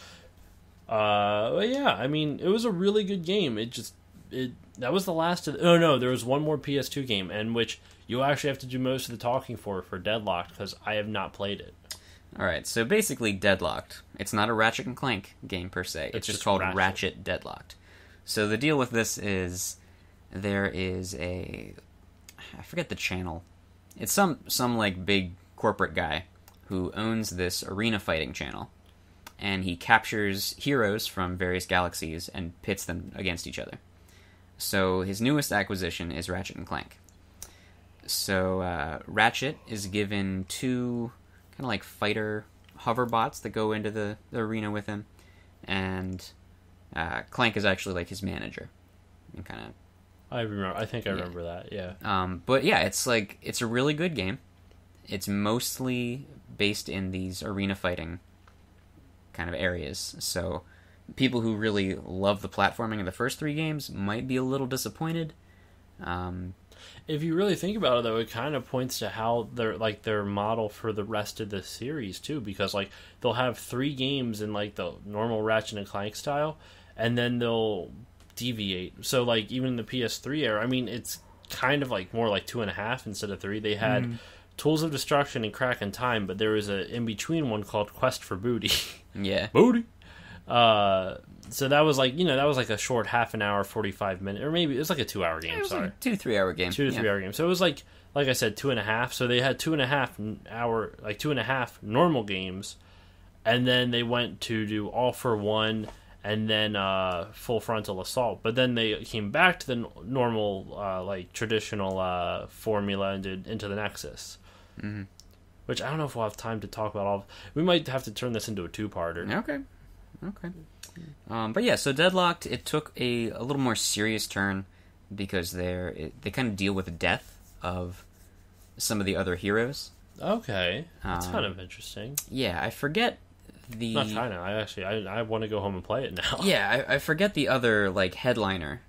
uh, but yeah. I mean, it was a really good game. It just it that was the last of. Oh no, there was one more PS2 game, and which you actually have to do most of the talking for for Deadlocked because I have not played it. All right, so basically, Deadlocked. It's not a Ratchet and Clank game per se. It's, It's just, just called Ratchet. Ratchet. Deadlocked. So the deal with this is there is a I forget the channel. It's some some like big corporate guy who owns this arena fighting channel, and he captures heroes from various galaxies and pits them against each other. So his newest acquisition is Ratchet and Clank. So uh, Ratchet is given two kind of like fighter hover bots that go into the, the arena with him, and uh, Clank is actually like his manager, and kind of. I remember. I think I Yeah. remember that. Yeah. Um, but yeah, it's like it's a really good game. It's mostly based in these arena fighting kind of areas, so people who really love the platforming of the first three games might be a little disappointed. Um, If you really think about it, though, it kind of points to how their like their model for the rest of the series too, because like they'll have three games in like the normal Ratchet and Clank style, and then they'll deviate. So like even in the PS3 era, I mean, it's kind of like more like two and a half instead of three. They had Tools of Destruction and Crack in Time, but there was a in between one called Quest for Booty. yeah, booty. Uh, so that was like you know that was like a short half an hour, forty five minute, or maybe it was like a two hour game. it was sorry, like two three hour game. two to yeah. three hour game. So it was like like I said, two and a half. So they had two and a half hour, like two and a half normal games, and then they went to do all for one, and then uh, full frontal assault. But then they came back to the n- normal, uh, like traditional uh, formula and did into the Nexus. hmm Which I don't know if we'll have time to talk about all. We might have to turn this into a two parter. Okay. Okay. Um, but yeah, so Deadlocked, it took a, a little more serious turn because they're it, they kind of deal with the death of some of the other heroes. Okay, that's Um, kind of interesting. Yeah, I forget the Not kind of. I actually, I, I want to go home and play it now. yeah, I, I forget the other like headliner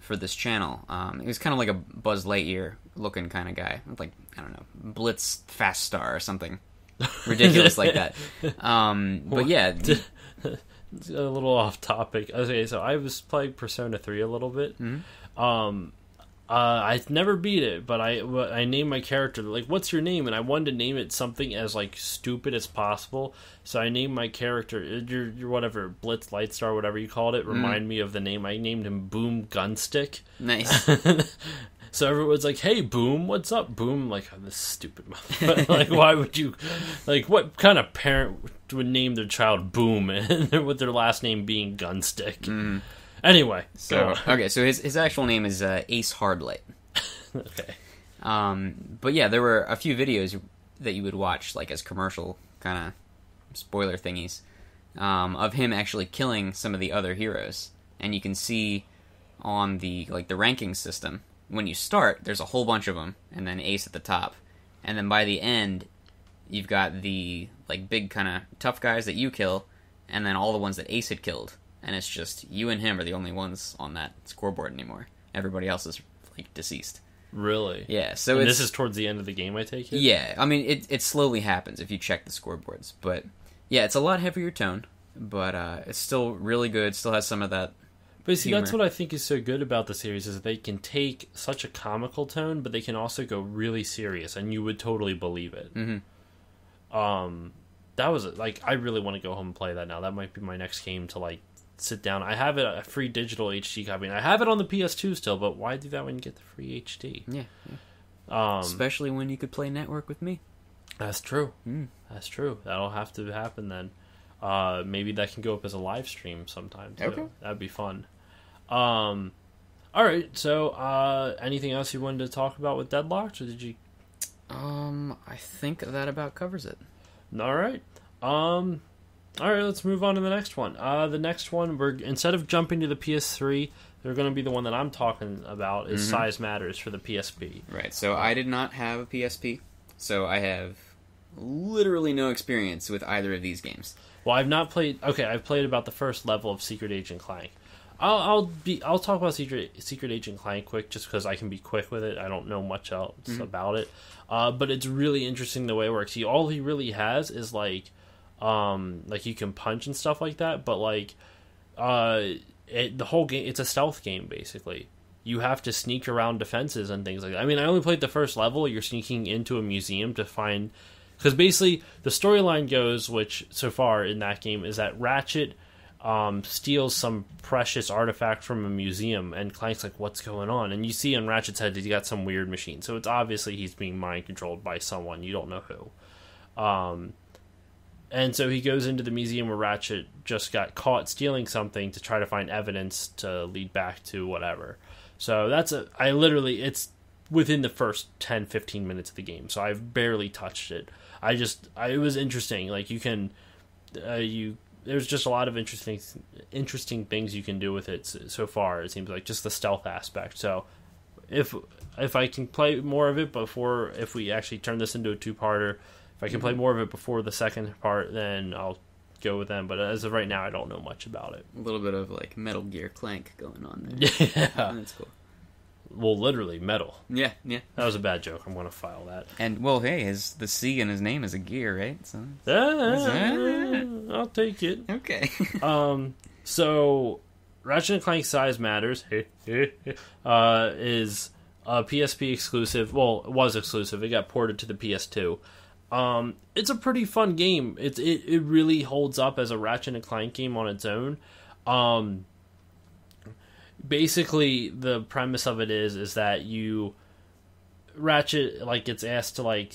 for this channel. Um, he was kind of like a Buzz Lightyear looking kind of guy, like I don't know, Blitz Fast Star or something ridiculous like that. Um, but yeah, It's a little off topic. Okay, so I was playing Persona 3 a little bit. Mm-hmm. Um, uh, I never beat it, but I I named my character like, "What's your name?" And I wanted to name it something as like stupid as possible. So I named my character uh, your your whatever Blitz Lightstar, whatever you called it. Remind me of the name. I named him Boom Gunstick. nice. so everyone's like, "Hey, Boom, what's up, Boom?" Like oh, this stupid mother. like, why would you? Like, what kind of parent would name their child Boom and with their last name being Gunstick? Anyway, So go okay, so his his actual name is uh, Ace Hardlight. okay. Um, but yeah, there were a few videos that you would watch, like as commercial kind of spoiler thingies, um, of him actually killing some of the other heroes, and you can see on the like the ranking system when you start, there's a whole bunch of them, and then Ace at the top, and then by the end, you've got the like big kind of tough guys that you kill, and then all the ones that Ace had killed, and it's just you and him are the only ones on that scoreboard anymore. Everybody else is like deceased. Really? Yeah, so this is towards the end of the game, I take it. yeah, I mean it it slowly happens if you check the scoreboards, but yeah, it's a lot heavier tone, but uh, it's still really good. Still has some of that. But see, that's what I think is so good about the series is that they can take such a comical tone, but they can also go really serious, and you would totally believe it. Mhm. Um, that was like I really want to go home and play that now. That might be my next game to like sit down. I have it a free digital HD copy, and I have it on the PS2 still. But why do that when you get the free HD? Yeah, Um, especially when you could play network with me. That's true. Mm. That's true. That'll have to happen then. Uh, maybe that can go up as a live stream sometime too. Okay. That'd be fun. Um, all right. So, uh, anything else you wanted to talk about with Deadlocked, or did you? Um, I think that about covers it. All right. Um, all right. Let's move on to the next one. Uh, the next one we're instead of jumping to the PS3, they're going to be the one that I'm talking about is Mhm. Size Matters for the PSP. Right. So I did not have a PSP, so I have literally no experience with either of these games. Well, I've not played. Okay, I've played about the first level of Secret Agent Clank. I'll, I'll be. I'll talk about Secret Secret Agent Clank quick, just because I can be quick with it. I don't know much else about it, uh, but it's really interesting the way it works. He all he really has is like, um, like you can punch and stuff like that, but like, uh, it, the whole game it's a stealth game basically. You have to sneak around defenses and things like that. I mean, I only played the first level. You're sneaking into a museum to find because basically the storyline goes, which so far in that game is that Ratchet um, steals some precious artifact from a museum, and Clank's like, "What's going on?" And you see on Ratchet's head that he got some weird machine, so it's obviously he's being mind controlled by someone you don't know who. Um, and so he goes into the museum where Ratchet just got caught stealing something to try to find evidence to lead back to whatever. So that's a I literally it's within the first 10 15 minutes of the game. So I've barely touched it. I just I, it was interesting like you can uh, you there's just a lot of interesting interesting things you can do with it so, far it seems like just the stealth aspect. So if if I can play more of it before if we actually turn this into a two-parter if I can play mm-hmm. more of it before the second part, then I'll go with them. But as of right now, I don't know much about it. A little bit of like Metal Gear Clank going on there. Yeah. That's cool. Well, literally metal. Yeah, yeah. That was a bad joke. I'm going to file that. And well, hey, his the C in his name is a gear, right? So Ah, I'll take it. okay. Um, so Ratchet and Clank Size Matters uh, is a PSP exclusive. Well, it was exclusive. It got ported to the PS2. Um, it's a pretty fun game. It, it it really holds up as a Ratchet and Clank game on its own. Um, basically, the premise of it is is that you Ratchet like gets asked to like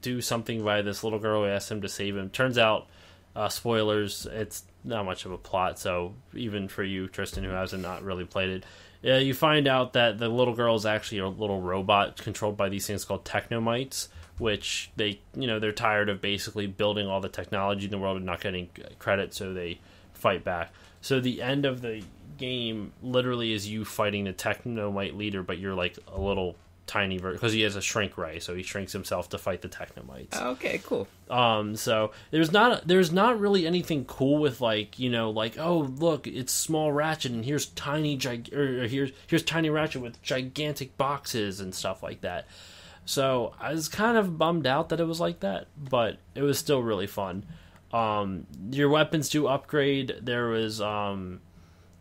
do something by this little girl who asks him to save him. Turns out, uh, spoilers, it's not much of a plot. So even for you, Tristan, who hasn't not really played it, uh, you find out that the little girl is actually a little robot controlled by these things called technomites, which they you know they're tired of basically building all the technology in the world and not getting credit, so they fight back. So the end of the game literally is you fighting the technomite leader, but you're like a little tiny version because he has a shrink ray, so he shrinks himself to fight the Technomites. Okay, cool. Um, so there's not there's not really anything cool with like you know like oh look it's small Ratchet and here's tiny gig or here's here's tiny Ratchet with gigantic boxes and stuff like that. So I was kind of bummed out that it was like that, but it was still really fun. Um, your weapons do upgrade. There was um,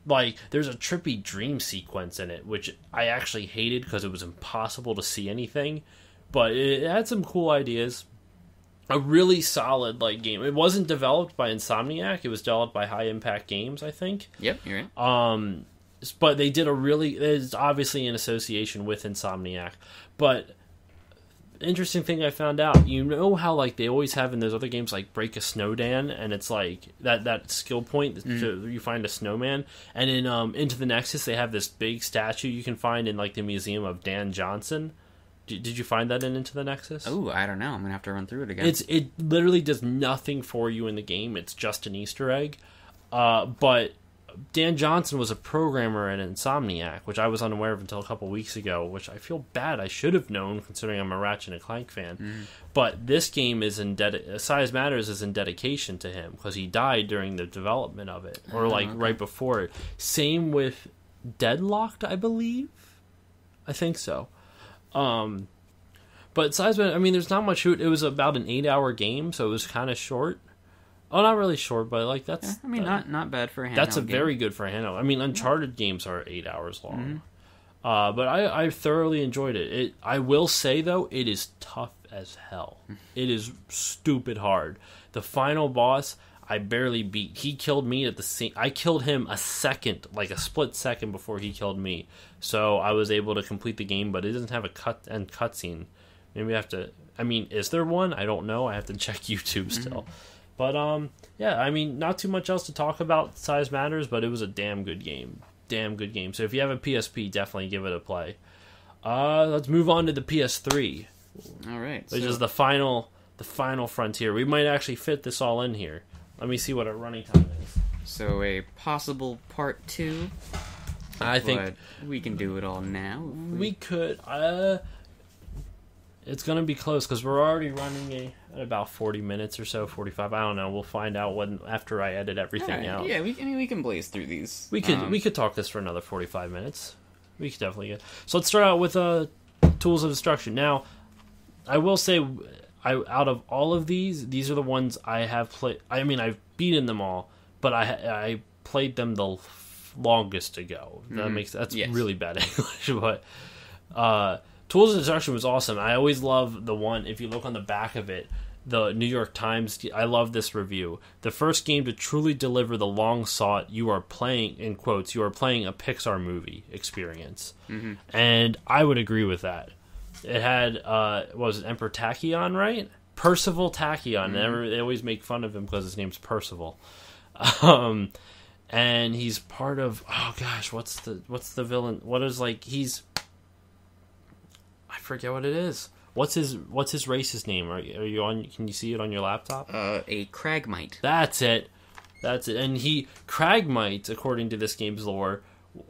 like there's a trippy dream sequence in it, which I actually hated because it was impossible to see anything, but it had some cool ideas. A really solid like game. It wasn't developed by Insomniac. It was developed by High Impact Games, I think. Yep, you're right. Um, but they did a really. It's obviously in association with Insomniac, but interesting thing I found out. You know how like they always have in those other games like Break a Snowdan, and it's like that that skill point Mm. to, you find a snowman, and in um Into the Nexus they have this big statue you can find in like the museum of Dan Johnson. Did, did you find that in Into the Nexus? Oh, I don't know. I'm gonna have to run through it again. It's it literally does nothing for you in the game. It's just an Easter egg. Uh, but Dan Johnson was a programmer at Insomniac, which I was unaware of until a couple weeks ago. Which I feel bad. I should have known, considering I'm a Ratchet and Clank fan. But this game is in dedi- Size Matters is in dedication to him because he died during the development of it, or like okay. right before it. Same with Deadlocked, I believe. I think so. Um, but Size Matters, I mean, there's not much. It was about an eight-hour game, so it was kind of short. Oh, not really short, but like that's. Yeah, I mean, not not bad for a handheld that's a game. very good for a handheld. I mean, Uncharted games are eight hours long. Mm-hmm. Uh, but I, I thoroughly enjoyed it. It I will say though, it is tough as hell. it is stupid hard. The final boss, I barely beat. He killed me at the same. I killed him a second, like a split second before he killed me. So I was able to complete the game, but it doesn't have a cut and cutscene. Maybe I have to. I mean, is there one? I don't know. I have to check YouTube still. But um, yeah, I mean, not too much else to talk about. Size matters, but it was a damn good game. Damn good game. So if you have a PSP, definitely give it a play. Uh, let's move on to the PS3, All right. which so- is the final, the final frontier. We might actually fit this all in here. Let me see what our running time is. So a possible part two. I think we can do it all now. if we could. Uh, it's gonna be close because we're already running a at about forty minutes or so, forty five. I don't know. We'll find out when after I edit everything Alright, out. Yeah, we, I mean, we can blaze through these. We could Um, we could talk this for another forty five minutes. We could definitely get. So let's start out with uh, tools of destruction. Now, I will say, I out of all of these, these are the ones I have played. I mean, I've beaten them all, but I I played them the f- longest ago. That makes that's Yes. really bad English, but uh, tools of destruction was awesome. I always love the one if you look on the back of it. The New York Times. I love this review. The first game to truly deliver the long sought. You are playing in quotes. You are playing a Pixar movie experience, and I would agree with that. It had uh, what was it Emperor Tachyon, right? Percival Tachyon. Never, they always make fun of him because his name's Percival. Um, and he's part of oh gosh, what's the what's the villain? What is like he's forget what it is. What's his what's his race's name? Are, are you on? Can you see it on your laptop? Uh, a Cragmite. That's it. That's it. And he Cragmite, according to this game's lore,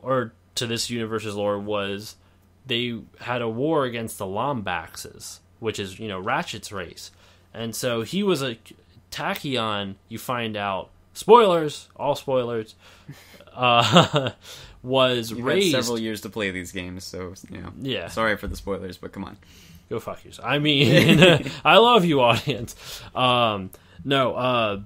or to this universe's lore, was they had a war against the Lombaxes, which is you know Ratchet's race, and so he was a Tachyon. You find out spoilers, all spoilers. Uh, was You've raised. several years to play these games, so you know. Yeah. Sorry for the spoilers, but come on. Go fuck yourself. I mean, I love you, audience. Um, no, uh,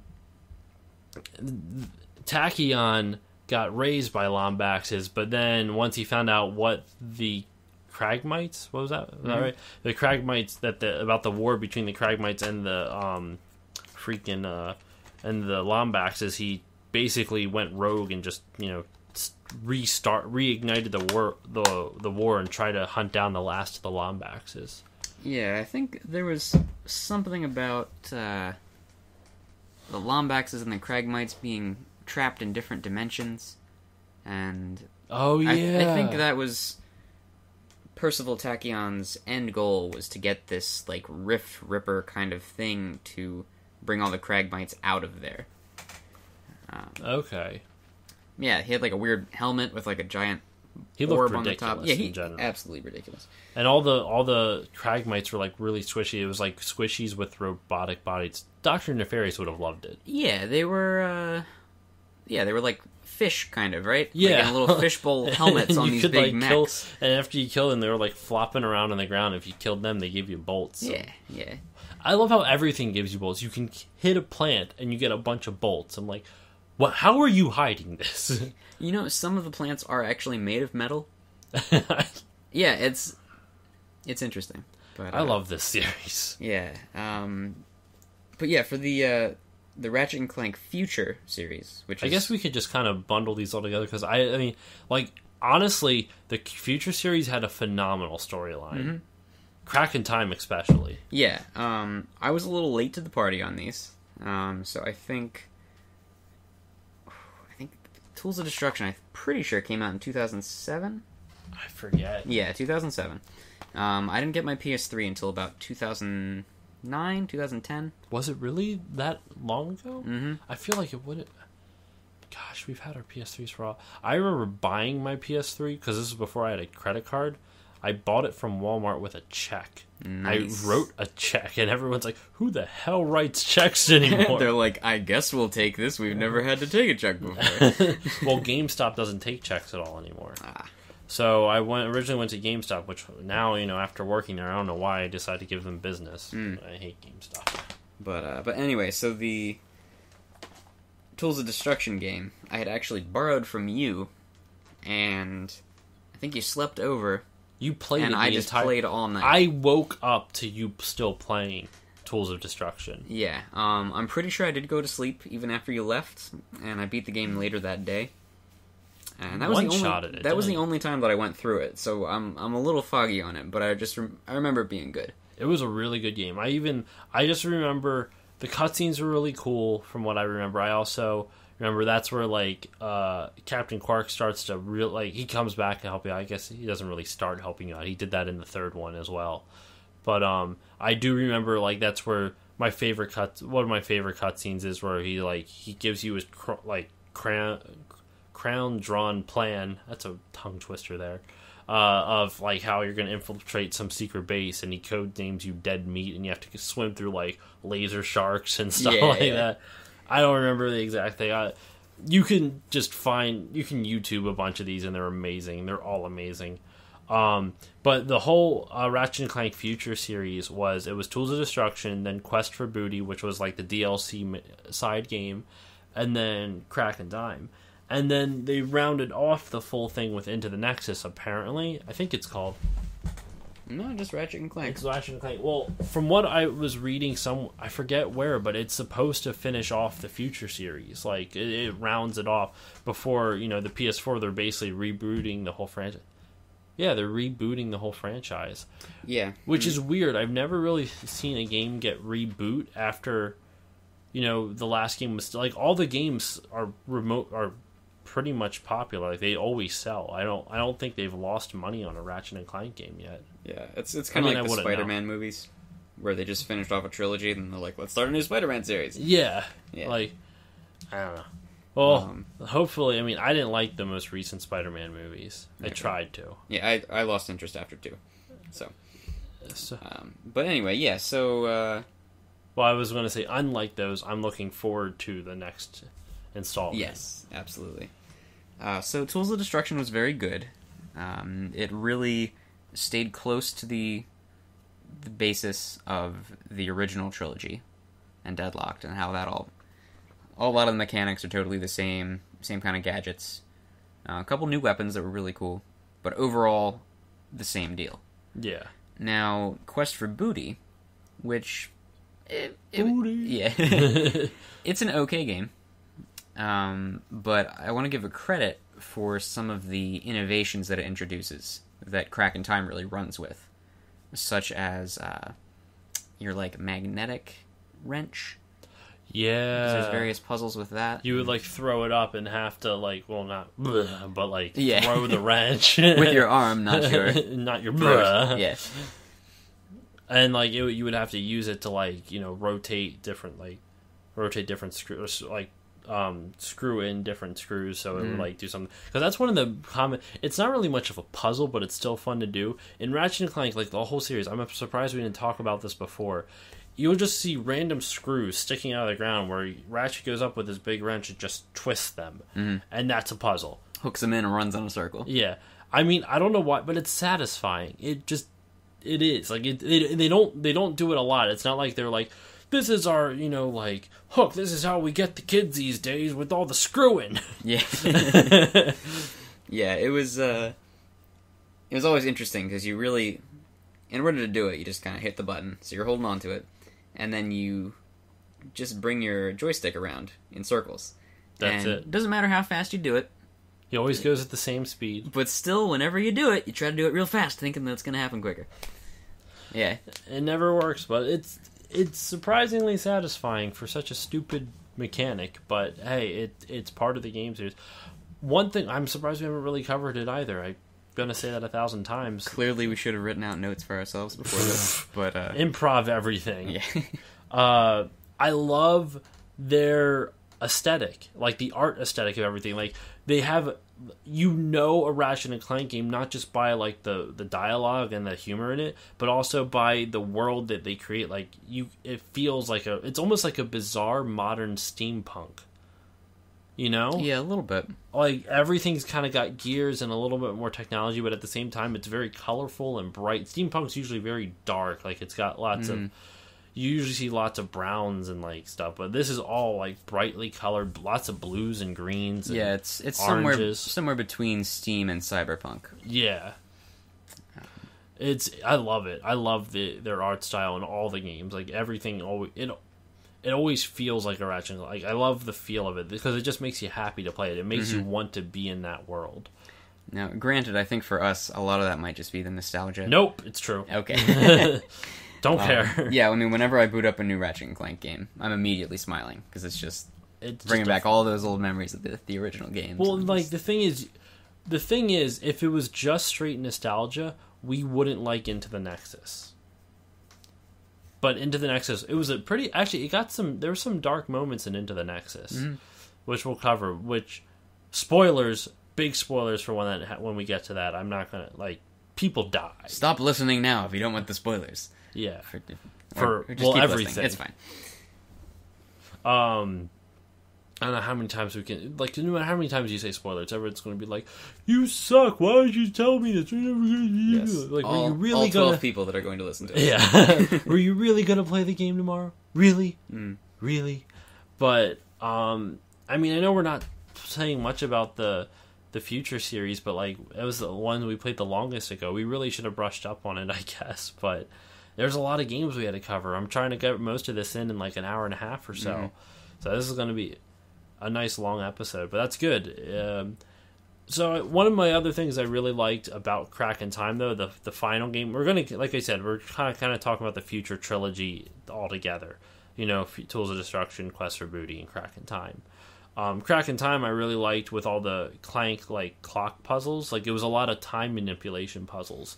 Tachyon got raised by Lombaxes, but then once he found out what the Cragmites, what was that? Was that right? The Cragmites that the about the war between the Cragmites and the um, freaking uh, and the Lombaxes, he basically went rogue and just you know restart reignited the war the the war and tried to hunt down the last of the Lombaxes. Yeah, I think there was something about uh, the Lombaxes and the Cragmites being trapped in different dimensions, and Oh yeah, I, I think that was Percival Tachyon's end goal was to get this like Rift Ripper kind of thing to bring all the Cragmites out of there. okay. Yeah, he had like a weird helmet with like a giant He looked orb on the ridiculous top. Yeah, he in general. absolutely ridiculous. And all the all the Cragmites were like really squishy. It was like squishies with robotic bodies. Doctor Nefarious would have loved it. Yeah, they were. uh Yeah, they were like fish, kind of, right? Yeah. like little fishbowl helmets And on these could, big like, kill- and after you kill them, they were like flopping around on the ground. If you killed them, they give you bolts. So- Yeah, yeah. I love how everything gives you bolts. You can hit a plant and you get a bunch of bolts. I'm like, what? How are you hiding this? You know, some of the plants are actually made of metal. Yeah, it's it's interesting. But I uh, love this series. Yeah. Um, but yeah, for the uh, the Ratchet and Clank Future series, which I is, guess we could just kind of bundle these all together because I, I mean, like honestly, the future series had a phenomenal storyline. Mm-hmm. Crack in Time, especially. yeah. Um, I was a little late to the party on these, um, so I think Tools of Destruction. I'm pretty sure came out in 2007. I forget. Yeah, 2007. Um, I didn't get my PS3 until about 2009, 2010. Was it really that long ago? Mm-hmm. I feel like it would. Have. Gosh, we've had our PS3s for all. I remember buying my PS3 because this is before I had a credit card. I bought it from Walmart with a check. Nice. I wrote a check, and everyone's like, "Who the hell writes checks anymore?" They're like, I guess we'll take this. We've never had to take a check before. well, GameStop doesn't take checks at all anymore. Ah. So I went originally went to GameStop, which now you know after working there, I don't know why I decided to give them business. Mm. I hate GameStop. But uh, but anyway, so the Tools of Destruction game I had actually borrowed from you, and I think you slept over, You played and it I just entire- played all night. I woke up to you still playing Tools of Destruction. Yeah, um, I'm pretty sure I did go to sleep even after you left, and I beat the game later that day. And that was the only it, that was the only time that I went through it, so I'm I'm a little foggy on it, but I just rem- I remember it being good. It was a really good game. I even I just remember the cutscenes were really cool from what I remember. I also remember that's where like uh, Captain Qwark starts to real like he comes back to help you. out. I guess he doesn't really start helping you out. He did that in the third one as well. But um, I do remember like that's where my favorite cut. One of my favorite cutscenes is where he like he gives you his cr- like crown crown drawn plan. That's a tongue twister there. Uh, of like how you're going to infiltrate some secret base, and he code names you dead meat, and you have to swim through like laser sharks and stuff Yeah, like yeah. that. I don't remember the exact thing. I, you can just find you can YouTube a bunch of these, and they're amazing. They're all amazing. Um, but the whole uh, Ratchet and Clank Future series was it was Tools of Destruction, then Quest for Booty, which was like the DLC side game, and then Crack in Time, and then they rounded off the full thing with Into the Nexus. Apparently, I think it's called No, just Ratchet and Clank. it's Ratchet and Clank. Well, from what I was reading, some I forget where, but it's supposed to finish off the future series. Like it, it rounds it off before you know the PS4. They're basically rebooting the whole franchise. Yeah, they're rebooting the whole franchise, Yeah, which mm-hmm. is weird. I've never really seen a game get reboot after, you know, the last game was still like all the games are remote are pretty much popular. Like they always sell. I don't I don't think they've lost money on a Ratchet and Clank game yet. yeah. It's it's kind of mean, I like the wouldn't know. Spider-Man movies, where they just finished off a trilogy and they're like, let's start a new Spider-Man series. Yeah. Yeah. Like, I don't know. Well, Um, hopefully, I mean, I didn't like the most recent Spider-Man movies. I tried to. Yeah, I I lost interest after two. So, So, um, but anyway, yeah. So uh, well, I was going to say, unlike those, I'm looking forward to the next installment. Yes, absolutely. Uh, so Tools of Destruction was very good. Um, it really stayed close to the the basis of the original trilogy and Deadlocked and how that all a lot of the mechanics are totally the same, same kind of gadgets. Uh, a couple new weapons that were really cool, but overall the same deal. Yeah. Now, Quest for Booty, which it, it- Booty. yeah, it's an okay game, um, but I want to give it credit for some of the innovations that it introduces that Crack in Time really runs with, such as uh, your like magnetic wrench. yeah. There's various puzzles with that. You would like throw it up and have to like, well, not, bleh, but like Yeah. throw the wrench with your arm, not your not your bruh. Yeah, and like it, you would have to use it to like you know rotate different like rotate different screws like um, screw in different screws so it Mm-hmm. would like do something. Because that's one of the common it's not really much of a puzzle but it's still fun to do. In ratchet and clank like the whole series i'm surprised we didn't talk about this before. You'll just see random screws sticking out of the ground where ratchet goes up with his big wrench and just twists them. Mm-hmm. and that's a puzzle. Hooks them in and runs on a circle. yeah. I mean i don't know why but it's satisfying. It just it is. Like it, they, they don't they don't do it a lot. It's not like they're like this is our you know like hook this is how we get the kids these days with all the screwing Yeah. yeah, it was uh it was always interesting because you really in order to do it, you just kind of hit the button. So you're holding on to it and then you just bring your joystick around in circles. That's And it. Doesn't matter how fast you do it, he always goes at the same speed but still whenever you do it, you try to do it real fast thinking that it's going to happen quicker. Yeah. it never works but it's it's surprisingly satisfying for such a stupid mechanic but hey it it's part of the game series one thing i'm surprised we haven't really covered it either i'm gonna say that a thousand times Clearly we should have written out notes for ourselves before this, but uh improv everything yeah. uh, I love their aesthetic, like the art aesthetic of everything. Like they have, you know, a Ratchet and Clank game not just by like the the dialogue and the humor in it, but also by the world that they create. Like you, it feels like a, it's almost like a bizarre modern steampunk. You know, yeah, a little bit. like everything's kind of got gears and a little bit more technology, but at the same time, it's very colorful and bright. Steampunk's usually very dark, like it's got lots of. Mm. You usually see lots of browns and like stuff, but this is all like brightly colored, lots of blues and greens. And, Yeah, it's it's somewhere oranges. somewhere between Steam and Cyberpunk. yeah. It's I love it. I love the their art style in all the games. Like everything, always it it always feels like a Ratchet. Like I love the feel of it because it just makes you happy to play it. It makes you mm-hmm. want to be in that world. Now, granted, I think for us, a lot of that might just be the nostalgia. Nope, it's true. Okay. Don't Um, care. yeah, I mean, whenever I boot up a new Ratchet and Clank game, I'm immediately smiling because it's just It's bringing just back all those old memories of the, the original games. Well, like just- the thing is, the thing is, if it was just straight nostalgia, we wouldn't like Into the Nexus. But Into the Nexus, it was a pretty. Actually, it got some. There were some dark moments in Into the Nexus, Mm-hmm. which we'll cover. Which spoilers, big spoilers for when that when we get to that. I'm not gonna like people die. stop listening now if you don't want the spoilers. Yeah. For, For- or just well, keep listening. everything. It's fine. Um, I don't know how many times we can like no matter how many times you say spoilers, everyone's going to be like, "You suck! Why did you tell me this?" Yes. Like, all, were you really all 12 gonna? people that are going to listen to it. Yeah, were you really gonna play the game tomorrow? Really, Mm. really? But um, I mean, I know we're not saying much about the the future series, but like it was the one we played the longest ago. We really should have brushed up on it, I guess. But there's a lot of games we had to cover. I'm trying to get most of this in in like an hour and a half or so. Mhm. So this is going to be a nice long episode, but that's good. Um, so one of my other things I really liked about Crack in Time, though, the the final game, we're gonna, like I said, we're kind of kind of talking about the future trilogy altogether. You know, F- Tools of Destruction, Quest for Booty, and Crack in Time. Um, Crack in Time, I really liked with all the clank like clock puzzles. Like it was a lot of time manipulation puzzles.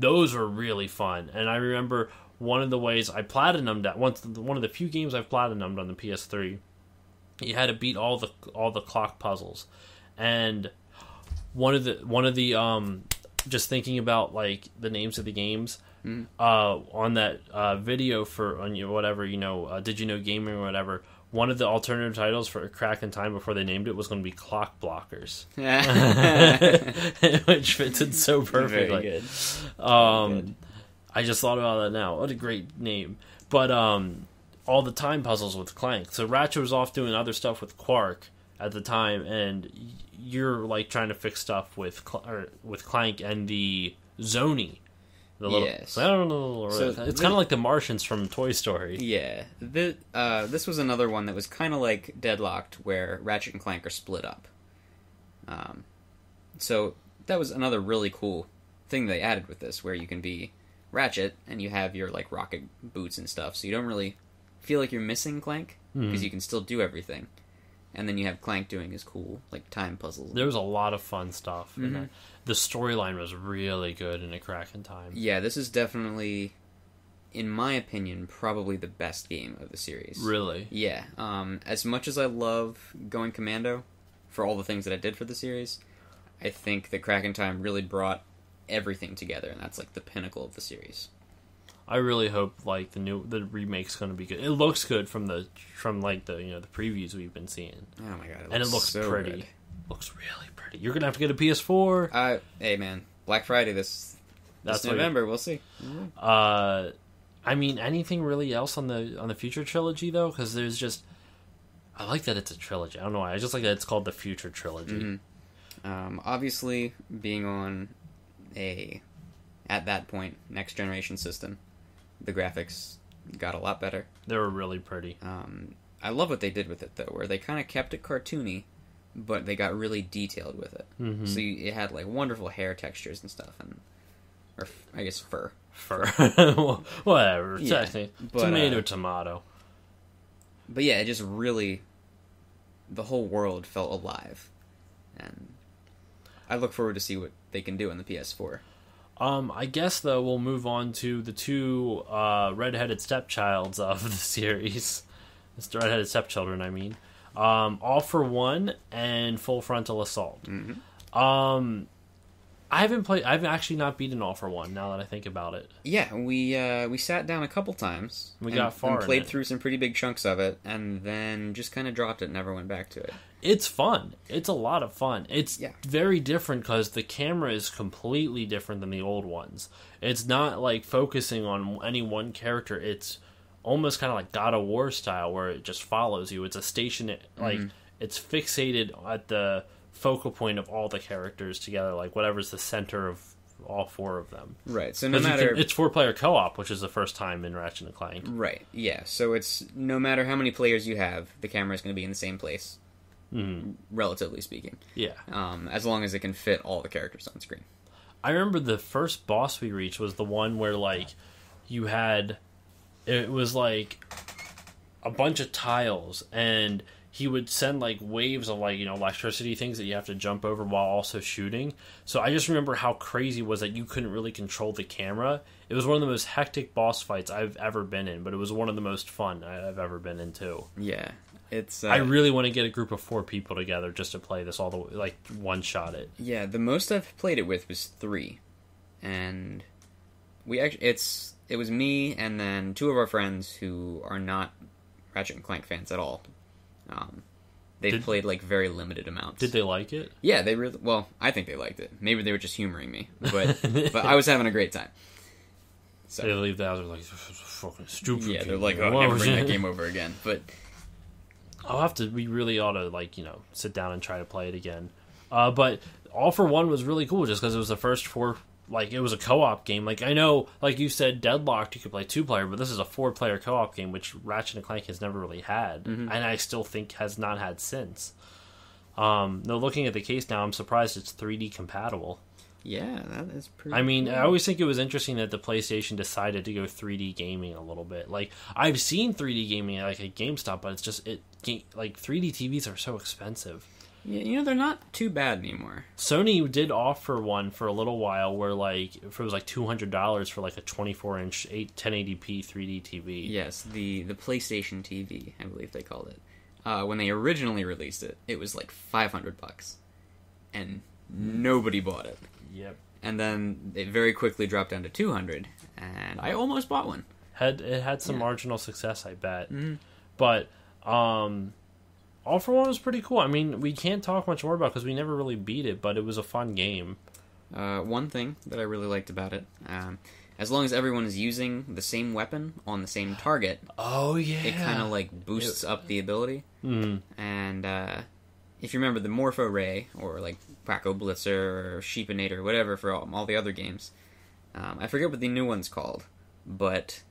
Those were really fun, and I remember one of the ways I platinumed that once one of the few games I've platinumed on the PS3. You had to beat all the all the clock puzzles, and one of the one of the um just thinking about like the names of the games Mm. uh on that uh video for on your whatever you know uh, did you know gaming or whatever one of the alternative titles for crack in time before they named it was going to be clock blockers which fits in so perfectly Very good. um. I just thought about that now. What a great name! But um, all the time puzzles with Clank. So Ratchet was off doing other stuff with Qwark at the time, and you're like trying to fix stuff with Cl- or, with Clank and the Zoni. The little, Yes. I don't know. So it's kind of like the Martians from Toy Story. Yeah, the, uh, this was another one that was kind of like Deadlocked, where Ratchet and Clank are split up. Um, so that was another really cool thing they added with this, where you can be Ratchet and you have your like rocket boots and stuff, so you don't really feel like you're missing Clank because Mhm. you can still do everything. And then you have Clank doing his cool like time puzzles. There was a lot of fun stuff. in Mhm. that. The storyline was really good in a Crack in Time. Yeah, this is definitely in my opinion, probably the best game of the series. Really? Yeah. Um, as much as I love going commando for all the things that I did for the series, I think that Crack in Time really brought everything together, and that's like the pinnacle of the series. I really hope like the new the remake's going to be good. It looks good from the from like the you know the previews we've been seeing, Oh my god! It and it looks so pretty. good. Looks really pretty. You're gonna have to get a PS4. Uh, hey man, Black Friday this That's this November. We'll see. Uh, I mean, anything really else on the on the future trilogy though? Because there's just, I like that it's a trilogy. I don't know why. I just like that it's called the future trilogy. Mhm. Um, obviously, being on a at that point next generation system, the graphics got a lot better. They were really pretty. Um, I love what they did with it though, where they kind of kept it cartoony, but they got really detailed with it. Mhm. So you, it had like wonderful hair textures and stuff, and or f- I guess fur. For whatever, Yeah, but, tomato, uh, tomato. But yeah, it just really the whole world felt alive, and I look forward to see what they can do on the PS4. Um, I guess though we'll move on to the two uh, redheaded stepchilds of the series, the redheaded stepchildren. I mean, um, all for one and full frontal assault. Mhm. Um, I haven't played. I've actually not beaten all for one. Now that I think about it, Yeah, we uh, we sat down a couple times. We and- got far and played through some pretty big chunks of it, and then just kind of dropped it. and Never went back to it. it's fun. It's a lot of fun. It's Yeah. very different because the camera is completely different than the old ones. It's not like focusing on any one character. It's almost kind of like God of War style, where it just follows you. It's a station. Like Mm-hmm. it's fixated at the focal point of all the characters together. Like whatever's the center of all four of them. Right. So no matter can- it's four player co op, which is the first time in Ratchet and Clank. right, yeah. So it's no matter how many players you have, the camera is going to be in the same place, Mhm. relatively speaking. Yeah. Um, as long as it can fit all the characters on screen. I remember the first boss we reached was the one where like you had it was like a bunch of tiles and he would send like waves of like you know electricity things that you have to jump over while also shooting. So I just remember how crazy it was that you couldn't really control the camera. It was one of the most hectic boss fights I've ever been in, but it was one of the most fun I've ever been in too. Yeah. It's. Uh, I really want to get a group of four people together just to play this all the way, like one shot it. Yeah, the most I've played it with was three, and we actually it's it was me and then two of our friends who are not Ratchet and Clank fans at all. Um, Did- played like very limited amounts. Did they like it? Yeah, they really well. I think they liked it. Maybe they were just humoring me, but but I was having a great time. So They leave the house like fucking stupid. yeah, they're like, oh, never bring that game over again. But I'll have to. We really ought to like you know sit down and try to play it again. Uh, but All for One was really cool just because it was the first four. Like it was a co-op game. Like I know, like you said, Deadlocked you could play two player, but this is a four player co-op game, which Ratchet and Clank has never really had, Mm-hmm. and I still think has not had since. Um, though looking at the case now, I'm surprised it's 3D compatible. yeah, that is pretty. I mean, cool. I always think it was interesting that the PlayStation decided to go 3D gaming a little bit. Like I've seen 3D gaming like at GameStop, but it's just it like 3D TVs are so expensive. Yeah, you know they're not too bad anymore. Sony did offer one for a little while where like if it was like two hundred dollars for like a twenty four inch eight 1080p 3D TV. Yes, the the PlayStation TV, I believe they called it. Uh, when they originally released it, it was like five hundred bucks, and nobody bought it. Yep. And then it very quickly dropped down to two hundred, and I almost bought one. Had it had some Yeah. marginal success, I bet. Mhm. But um, All for One was pretty cool. I mean, we can't talk much more about because we never really beat it, but it was a fun game. Uh, one thing that I really liked about it, um, as long as everyone is using the same weapon on the same target, Oh yeah. it kind of like boosts up the ability. Mm. And uh, if you remember the Morph-o-Ray or like Quacko Blitzer or Sheepinator or whatever for all, all the other games, um, I forget what the new one's called, but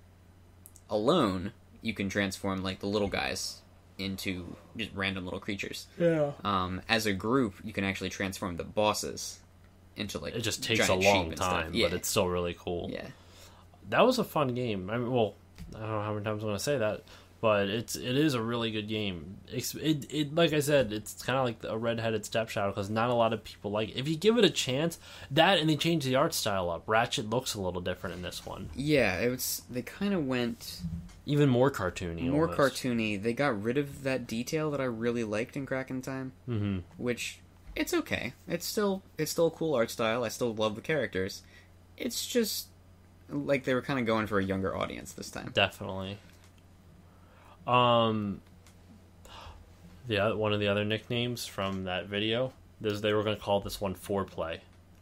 alone you can transform like the little guys into just random little creatures. Yeah. Um, as a group, you can actually transform the bosses into like It just takes a giant sheep long and stuff. time, Yeah. but it's still really cool. yeah. That was a fun game. I mean, well, I don't know how many times I'm going to say that, but it's it is a really good game. It's, it it like I said, it's kind of like a redheaded stepchild because not a lot of people like. It. If you give it a chance, that and they changed the art style up. Ratchet looks a little different in this one, Yeah, it was. They kind of went even more cartoony. more almost. cartoony. They got rid of that detail that I really liked in Crack in Time, Mhm. which it's okay. It's still it's still a cool art style. I still love the characters. It's just like they were kind of going for a younger audience this time. Definitely. Um, the one of the other nicknames from that video, this they were going to call this one foreplay.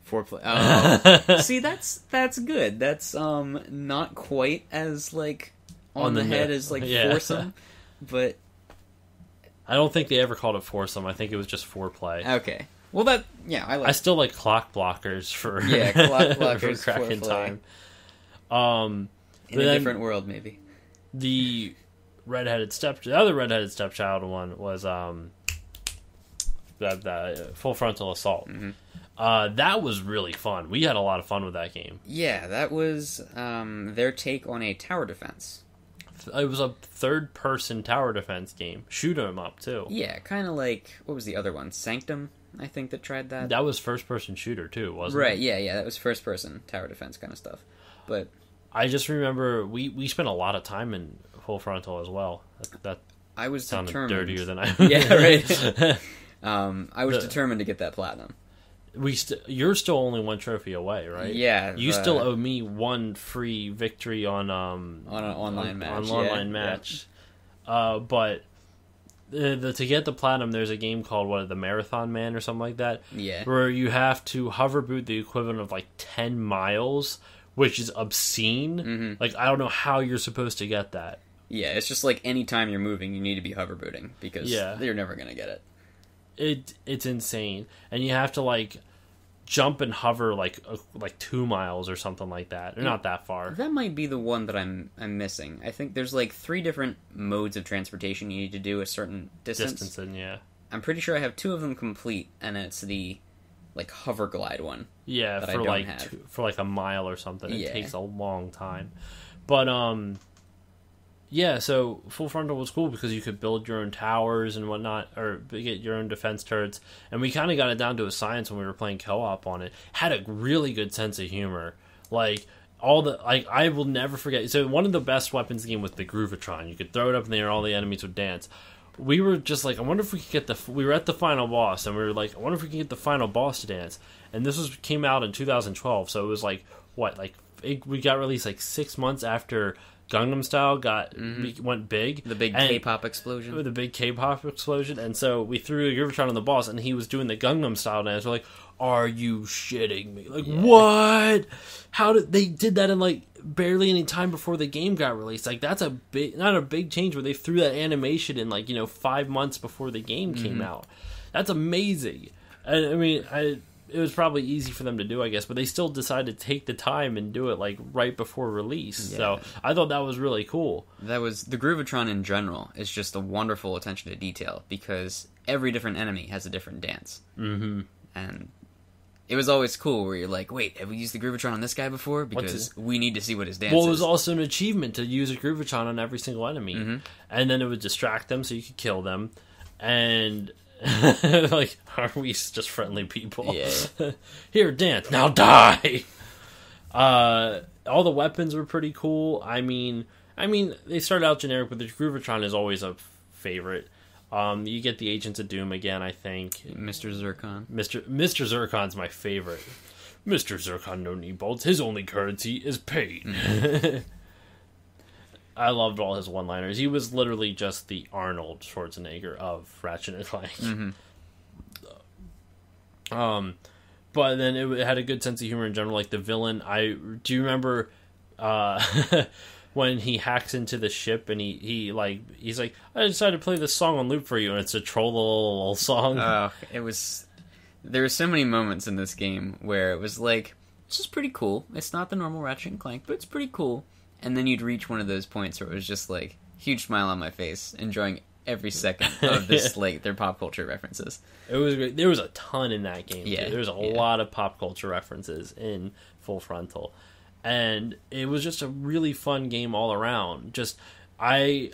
Foreplay. Oh, see, that's that's good. That's um not quite as like on, On the, the head as like yeah. foursome, but I don't think they ever called it foursome. I think it was just foreplay. okay. Well, that yeah, I like. I still like clock blockers for Yeah, clock for blockers, Crack in Time. Um, in a then- different world, maybe. the redheaded step, the other redheaded stepchild one was um, that that full frontal assault. Mhm. Uh, that was really fun. We had a lot of fun with that game. Yeah, that was um their take on a tower defense. It was a third person tower defense game. Shoot 'em up too. Yeah, kind of like what was the other one? Sanctum, I think that tried that. That was first person shooter too, wasn't right? it? Yeah, yeah, that was first person tower defense kind of stuff. But I just remember we we spent a lot of time in full frontal as well. That, that I was sounded determined. dirtier than I. Yeah, right. Um, I was The- determined to get that platinum. we st- you're still only one trophy away, right? Yeah, You the- still owe me one free victory on um on an online on, match. on yeah, online yeah. match. Uh, but the, the to get the platinum, there's a game called what the Marathon Man or something like that, Yeah. where you have to hover boot the equivalent of like ten miles, which is obscene. Mhm. Like I don't know how you're supposed to get that. Yeah, it's just like anytime you're moving, you need to be hover booting because Yeah. you're never gonna get it. It it's insane, and you have to like jump and hover like uh, like two miles or something like that. They're not that far. That might be the one that I'm I'm missing. I think there's like three different modes of transportation you need to do a certain distance. Yeah, I'm pretty sure I have two of them complete, and it's the like hover glide one. yeah, for like two, for like a mile or something. It Yeah. takes a long time, but um, yeah. So full frontal was cool because you could build your own towers and whatnot, or get your own defense turrets. And we kind of got it down to a science when we were playing co-op on it. Had a really good sense of humor, like. All the like, I will never forget. So one of the best weapons game was the Groovatron. You could throw it up in the air, all the enemies would dance. We were just like, I wonder if we could get the. We were at the final boss, and we were like, I wonder if we can get the final boss to dance. And this was came out in 2012, so it was like what, like it, we got released like six months after Gangnam Style got mm-hmm. be, went big. The big K-pop explosion. the big K-pop explosion, and so we threw a Groovatron on the boss, and he was doing the Gangnam Style dance. We're like, "Are you shitting me? Like what? How did they did that in like barely any time before the game got released? Like that's a big, not a big change, where they threw that animation in like you know five months before the game came mm-hmm. out. That's amazing. And I mean, I it was probably easy for them to do, I guess, but they still decided to take the time and do it like right before release. So I thought that was really cool. That was the Groovatron in general is just a wonderful attention to detail because every different enemy has a different dance, Mm-hmm. and it was always cool where you're like, "Wait, have we used the Groovatron on this guy before? Because his- we need to see what his dance Well, it is." was also an achievement to use a Groovatron on every single enemy, Mhm. and then it would distract them so you could kill them, and like, are we just friendly people? Yeah. Here, dance now, die. Uh, all the weapons were pretty cool. I mean, I mean, they started out generic, but the Groovatron is always a favorite. Um, you get the Agents of Doom again, I think. Mr. Zurkon. Mr. Mr. Zurkon's my favorite. Mr. Zurkon no need bolts. His only currency is pain. I loved all his one-liners. He was literally just the Arnold Schwarzenegger of Ratchet and Clank. Um, but then it had a good sense of humor in general. Like the villain, I do you remember uh, when he hacks into the ship and he he like he's like I decided to play this song on loop for you, and it's a troll song. Oh, it was. There were so many moments in this game where it was like, "This is pretty cool." It's not the normal Ratchet and Clank, but it's pretty cool. And then you'd reach one of those points where it was just like huge smile on my face, enjoying every second of this Yeah. like their pop culture references. It was great. There was a ton in that game. Yeah, there was a yeah. lot of pop culture references in Full Frontal, and it was just a really fun game all around. Just I,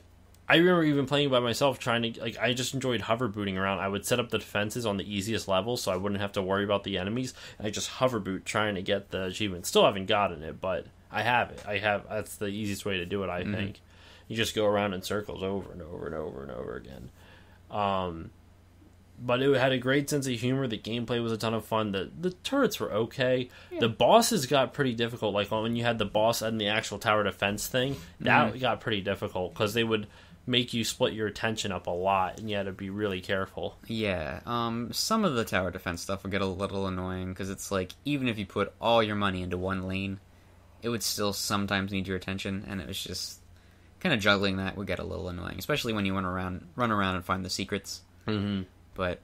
I remember even playing by myself, trying to like. I just enjoyed hover booting around. I would set up the defenses on the easiest level, so I wouldn't have to worry about the enemies. I just hover boot, trying to get the achievement. Still haven't gotten it, but I have it. I have. That's the easiest way to do it. I Mhm. think. You just go around in circles over and over and over and over again. Um, but it had a great sense of humor. The gameplay was a ton of fun. The the turrets were okay. The bosses got pretty difficult. Like when you had the boss and the actual tower defense thing, that got pretty difficult because they would make you split your attention up a lot, and you had to be really careful. Yeah, um, some of the tower defense stuff will get a little annoying because it's like even if you put all your money into one lane, it would still sometimes need your attention, and it was just kind of juggling that would get a little annoying, especially when you run around, run around and find the secrets. Mm-hmm. But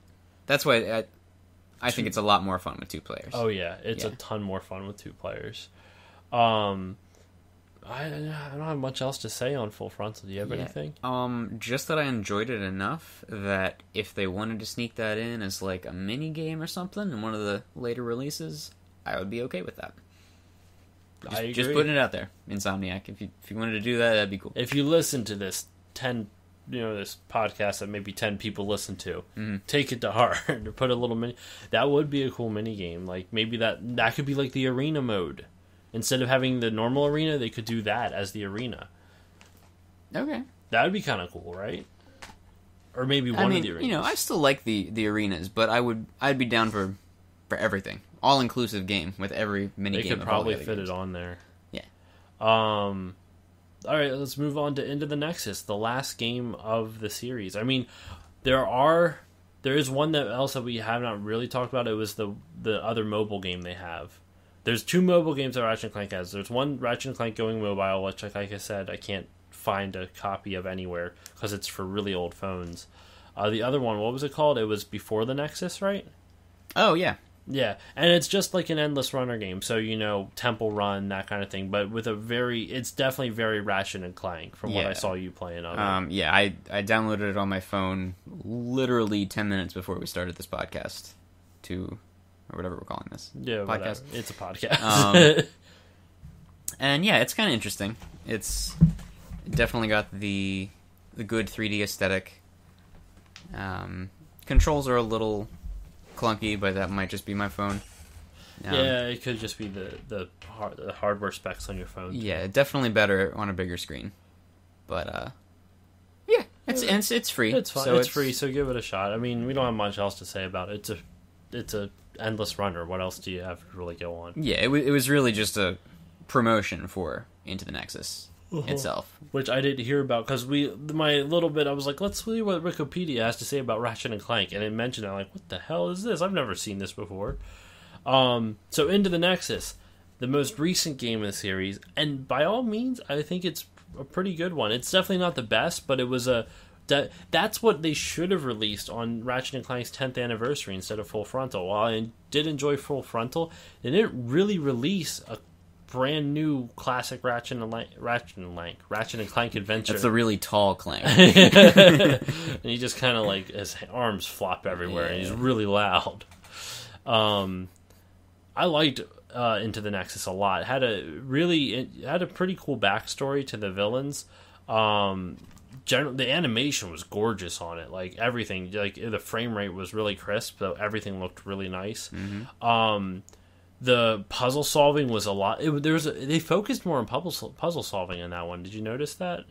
that's why I, I think it's a lot more fun with two players. Oh yeah, it's a ton more fun with two players. Um, I, I don't have much else to say on Full Frontal. Do you have Yeah. anything? Um, just that I enjoyed it enough that if they wanted to sneak that in as like a mini game or something in one of the later releases, I would be okay with that. Just, I just putting it out there, Insomniac. If you if you wanted to do that, that'd be cool. if you listen to this 10 you know this podcast that maybe 10 people listen to Mhm. take it to heart or put a little mini that would be a cool mini game like maybe that that could be like the arena mode instead of having the normal arena they could do that as the arena Okay. that would be kind of cool right or maybe one I mean, of the arenas you know, I still like the the arenas, but I would I'd be down for for everything, all inclusive game with every mini they game. could of the probably fit games. it on there. Yeah. um all right let's move on to into the nexus the last game of the series. I mean there are there is one that else that we have not really talked about. It was the the other mobile game they have. There's two mobile games that ratchet and clank has. There's one ratchet and clank going mobile which like, like i said i can't find a copy of anywhere because it's for really old phones. Uh, the other one what was it called? It was before the nexus right? Oh yeah, yeah, and it's just like an endless runner game. So you know, Temple Run, that kind of thing. But with a very, it's definitely very Ratchet and Clank from what I saw you playing on. it. um, yeah. I I downloaded it on my phone literally ten minutes before we started this podcast, to or whatever we're calling this. yeah, whatever. podcast. It's a podcast. Um, And yeah, it's kind of interesting. It's definitely got the the good 3D aesthetic. Um, controls are a little clunky, but that might just be my phone. Um, yeah, it could just be the the, hard, the hardware specs on your phone. Yeah, definitely better on a bigger screen. But uh yeah, it's and it's, it's free. It's fine. so it's, free, so give it a shot. I mean, we don't have much else to say about it. It's a it's a endless runner. What else do you have to really go on? Yeah, it, wa it was really just a promotion for Into the Nexus itself. which I didn't hear about because we my little bit I was like, let's see what Wikipedia has to say about Ratchet and Clank, and it mentioned it. I'm like, what the hell is this? I've never seen this before. Um, so into the Nexus, the most recent game in the series, and by all means, I think it's a pretty good one. It's definitely not the best, but it was a that that's what they should have released on Ratchet and Clank's 10th anniversary instead of Full Frontal. While I did enjoy Full Frontal, they didn't really release a brand new classic Ratchet and Clank, Ratchet and Clank, Ratchet and Clank adventure. That's a really tall clank. and he just kind of like his arms flop everywhere, and he's really loud. Um, I liked uh, Into the Nexus a lot. It had a really it had a pretty cool backstory to the villains. Um, general the animation was gorgeous on it. Like everything, like the frame rate was really crisp, so everything looked really nice. Um, the puzzle solving was a lot. It, there was a, they focused more on puzzle puzzle solving in that one. Did you notice that?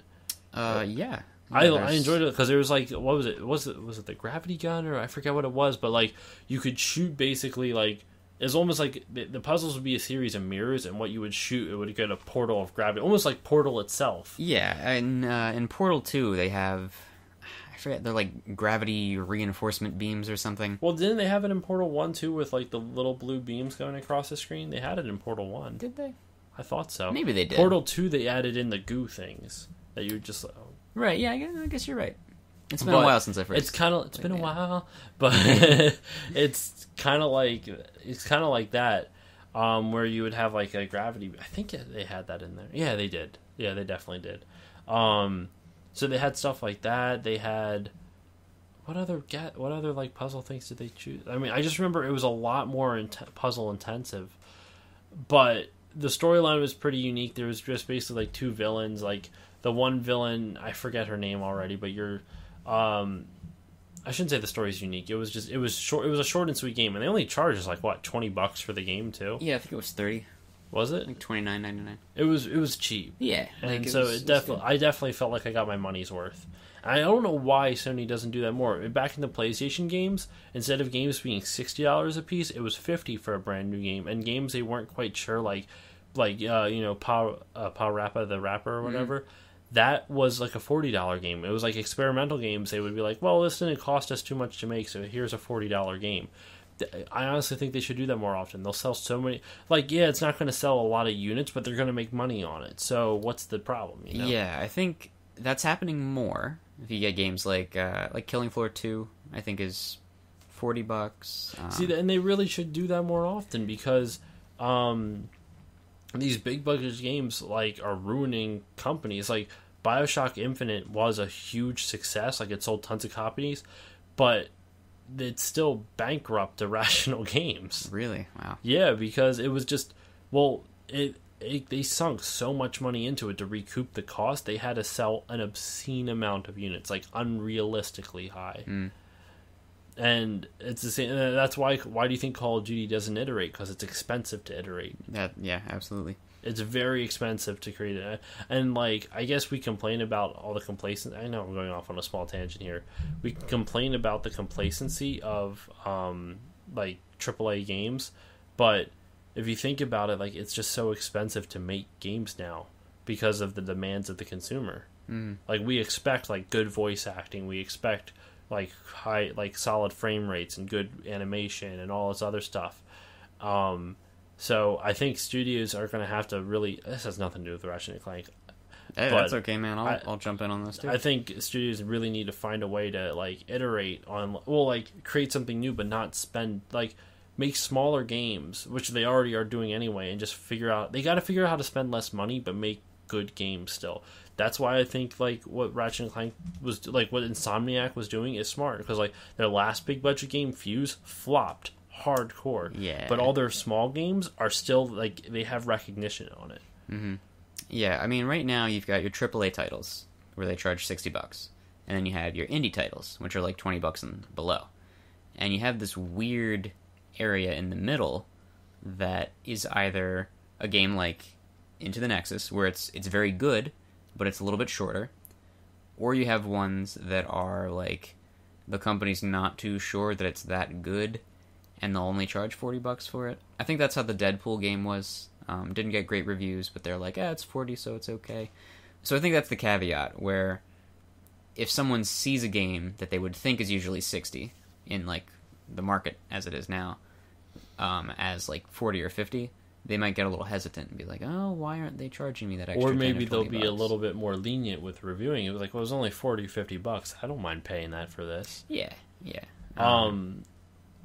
Uh, yeah. I, Yeah, I there's- enjoyed it because there was like what was it was it was it the gravity gun or I forget what it was but like you could shoot basically like it's almost like the, the puzzles would be a series of mirrors and what you would shoot it would get a portal of gravity almost like Portal itself. Yeah, in uh, in Portal Two they have, I forget they're like gravity reinforcement beams or something. Well, didn't they have it in Portal One too with like the little blue beams going across the screen? They had it in Portal One. Did they? I thought so. Maybe they did. Portal Two they added in the goo things that you would just. Right? Yeah, I guess, I guess you're right. It's been But a while since I first. It's kind of it's been a Yeah. while, but it's kind of like it's kind of like that, um, where you would have like a gravity. I think they had that in there. Yeah, they did. Yeah, they definitely did. Um, so they had stuff like that. They had what other get what other like puzzle things did they choose? I mean, I just remember it was a lot more int- puzzle intensive, but the storyline was pretty unique. There was just basically like two villains. Like the one villain I forget her name already, but you're um I shouldn't say the story's unique. It was just it was short it was a short and sweet game and they only charged like what, 20 bucks for the game too. Yeah, I think it was thirty, Was it? like twenty nine ninety nine. It was it was cheap. Yeah, And like, so was- it definitely I definitely felt like I got my money's worth. I don't know why Sony doesn't do that more. Back in the PlayStation games, instead of games being sixty dollars a piece, it was fifty for a brand new game, and games they weren't quite sure, like like uh, you know Power uh, Power Rappa the rapper or whatever. That was like a forty dollar game. It was like experimental games. They would be like, "Well, this didn't cost us too much to make, so here's a forty dollar game." I honestly think they should do that more often. They'll sell so many. Like, yeah, it's not going to sell a lot of units, but they're going to make money on it. So, what's the problem? You know? Yeah, I think that's happening more. If you get games like uh, like Killing Floor Two, I think is forty bucks. Um, See, and they really should do that more often because um, these big budget games like are ruining companies. Like Bioshock Infinite was a huge success; like it sold tons of copies, but it's still bankrupt Irrational Games. really, wow. Yeah, because it was just well, it, it they sunk so much money into it to recoup the cost. They had to sell an obscene amount of units, like unrealistically high. Mm. And it's the same. That's why. Why do you think Call of Duty doesn't iterate? Because it's expensive to iterate. That yeah, absolutely. It's very expensive to create it. And like, I guess we complain about all the complacency. I know I'm going off on a small tangent here. We complain about the complacency of um, like AAA games, but if you think about it, like it's just so expensive to make games now because of the demands of the consumer. Mm. Like we expect like good voice acting, we expect like high like solid frame rates and good animation and all this other stuff. Um, so I think studios are going to have to really. This has nothing to do with Ratchet and Clank. Hey, that's okay, man. I'll I- I'll jump in on this too. I think studios really need to find a way to like iterate on, well, like create something new, but not spend like make smaller games, which they already are doing anyway, and just figure out. They got to figure out how to spend less money, but make good games still. That's why I think like what Ratchet and Clank was like, what Insomniac was doing is smart because like their last big budget game, Fuse, flopped hardcore. Yeah. But all their small games are still like they have recognition on it. Mm-hmm. Yeah, I mean, right now you've got your AAA titles where they charge sixty bucks, and then you have your indie titles which are like twenty bucks and below, and you have this weird area in the middle that is either a game like Into the Nexus where it's it's very good, but it's a little bit shorter, or you have ones that are like the company's not too sure that it's that good, and they'll only charge forty bucks for it. I think that's how the Deadpool game was. Um, didn't get great reviews, but they're like, "Ah, it's forty, so it's okay." So I think that's the caveat where if someone sees a game that they would think is usually sixty in like the market as it is now, um, as like forty or fifty, they might get a little hesitant and be like, "Oh, why aren't they charging me that extra?" or 10 maybe they'll 20 be a little bit more lenient with reviewing it. was Like, well, it was only 40, 50 bucks. I don't mind paying that for this. Yeah, yeah. Um,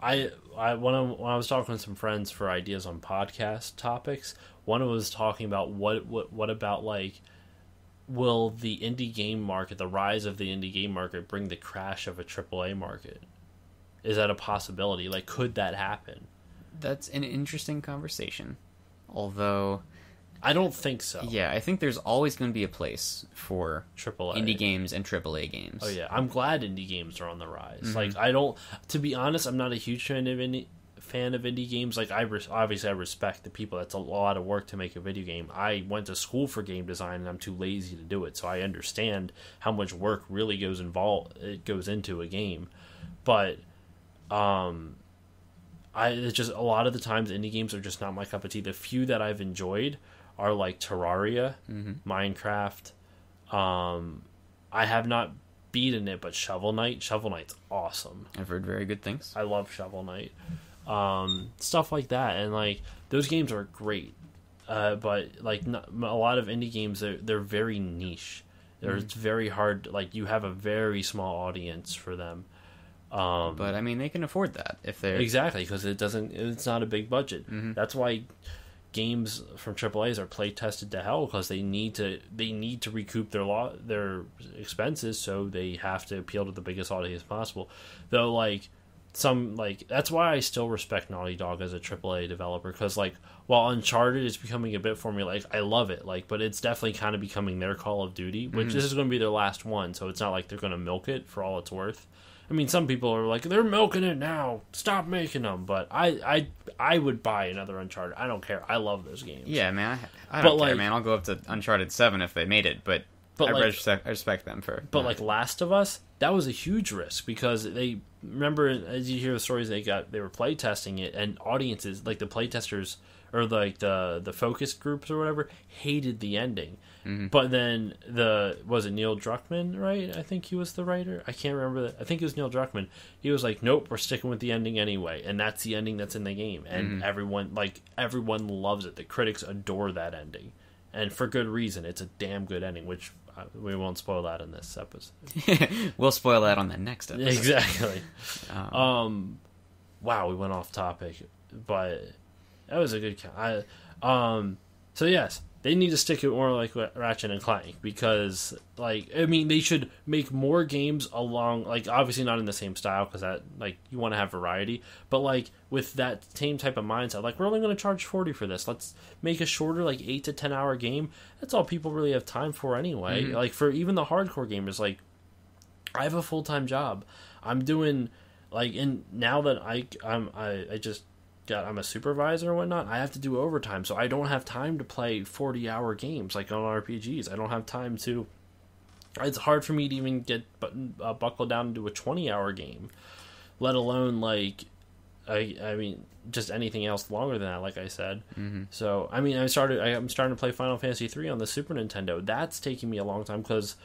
I, I when I when I was talking with some friends for ideas on podcast topics, one of them was talking about what what what about like will the indie game market, the rise of the indie game market, bring the crash of a AAA market? Is that a possibility? Like, could that happen? that's an interesting conversation. Although, I don't think so. yeah, I think there's always going to be a place for AAA indie games and AAA games. Oh yeah, I'm glad indie games are on the rise. Mm-hmm. Like I don't, to be honest, I'm not a huge fan of indie fan of indie games. Like I res- obviously I respect the people. That's a lot of work to make a video game. I went to school for game design and I'm too lazy to do it, so I understand how much work really goes involved. It goes into a game, but um. I it's just a lot of the times indie games are just not my cup of tea. The few that I've enjoyed are like Terraria, Minecraft, um, I have not beaten it, but Shovel Knight. Shovel Knight's awesome. I've heard very good things. I love Shovel Knight. Um, stuff like that, and like those games are great. Uh, but like not, a lot of indie games, they're they're very niche. They're, It's very hard. Like you have a very small audience for them. Um, But I mean, they can afford that if they're Exactly, because it doesn't. It's not a big budget. Mm-hmm. That's why games from AAA's are play tested to hell because they need to. They need to recoup their law their expenses, so they have to appeal to the biggest audience possible. Though, like some like that's why I still respect Naughty Dog as a AAA developer because like while Uncharted is becoming a bit formulaic, I love it. Like, but it's definitely kind of becoming their Call of Duty, which Mm-hmm. this is going to be their last one, so it's not like they're going to milk it for all it's worth. I mean, some people are like they're milking it now. Stop making them. But I, I, I would buy another Uncharted. I don't care. I love those games. Yeah, man. I, I But, don't care, like- man. I'll go up to Uncharted Seven if they made it, but, But, I, like- respect them for. But like Last of Us, that was a huge risk because they remember as you hear the stories they got they were play testing it and audiences like the play testers or like the the focus groups or whatever hated the ending. But then the was it Neil Druckmann, right? I think he was the writer. I can't remember. I think it was Neil Druckmann. He was like, "Nope, we're sticking with the ending anyway," and that's the ending that's in the game. And everyone like everyone loves it. The critics adore that ending, and for good reason. It's a damn good ending, which uh, we won't spoil that in this episode. we'll spoil that on the next episode. Exactly. Um, Um, wow, we went off topic, but that was a good. I, um, so yes, they need to stick it more like Ratchet and Clank because, like, I mean, they should make more games along, like, obviously not in the same style because that, like, you want to have variety, but like with that same type of mindset, like, we're only going to charge forty for this. Let's make a shorter, like, eight to ten hour game. That's all people really have time for anyway. Mm-hmm. Like for even the hardcore gamers, like. I have a full time job. I'm doing like and now that I I'm I, I just got I'm a supervisor and whatnot. I have to do overtime, so I don't have time to play 40 hour games like on RPGs. I don't have time to. It's hard for me to even get uh, buckled down into a 20 hour game, let alone like. I, I mean, just anything else longer than that, like I said. Mhm. So, I mean, I started. I, I'm starting to play Final Fantasy three on the Super Nintendo. That's taking me a long time because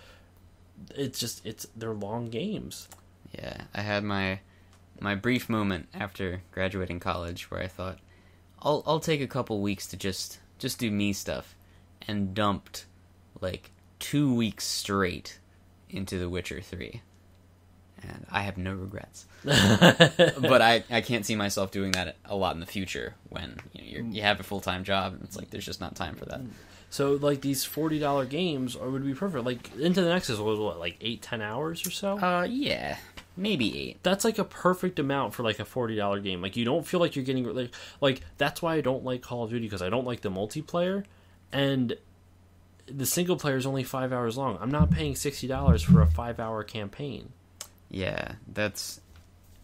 it's just it's they're long games. Yeah, I had my my brief moment after graduating college where I thought I'll I'll take a couple weeks to just just do me stuff and dumped like 2 weeks straight into The Witcher 3. And I have no regrets. but I, I can't see myself doing that a lot in the future when you know, you're, you have a full time job and it's like there's just not time for that. So like these forty dollar games would be perfect. Like Into the Nexus was what like eight ten hours or so. Uh, yeah, maybe eight. that's like a perfect amount for like a forty dollar game. Like you don't feel like you're getting like like that's why I don't like Call of Duty because I don't like the multiplayer, and the single player is only five hours long. I'm not paying sixty dollars for a five hour campaign. Yeah, that's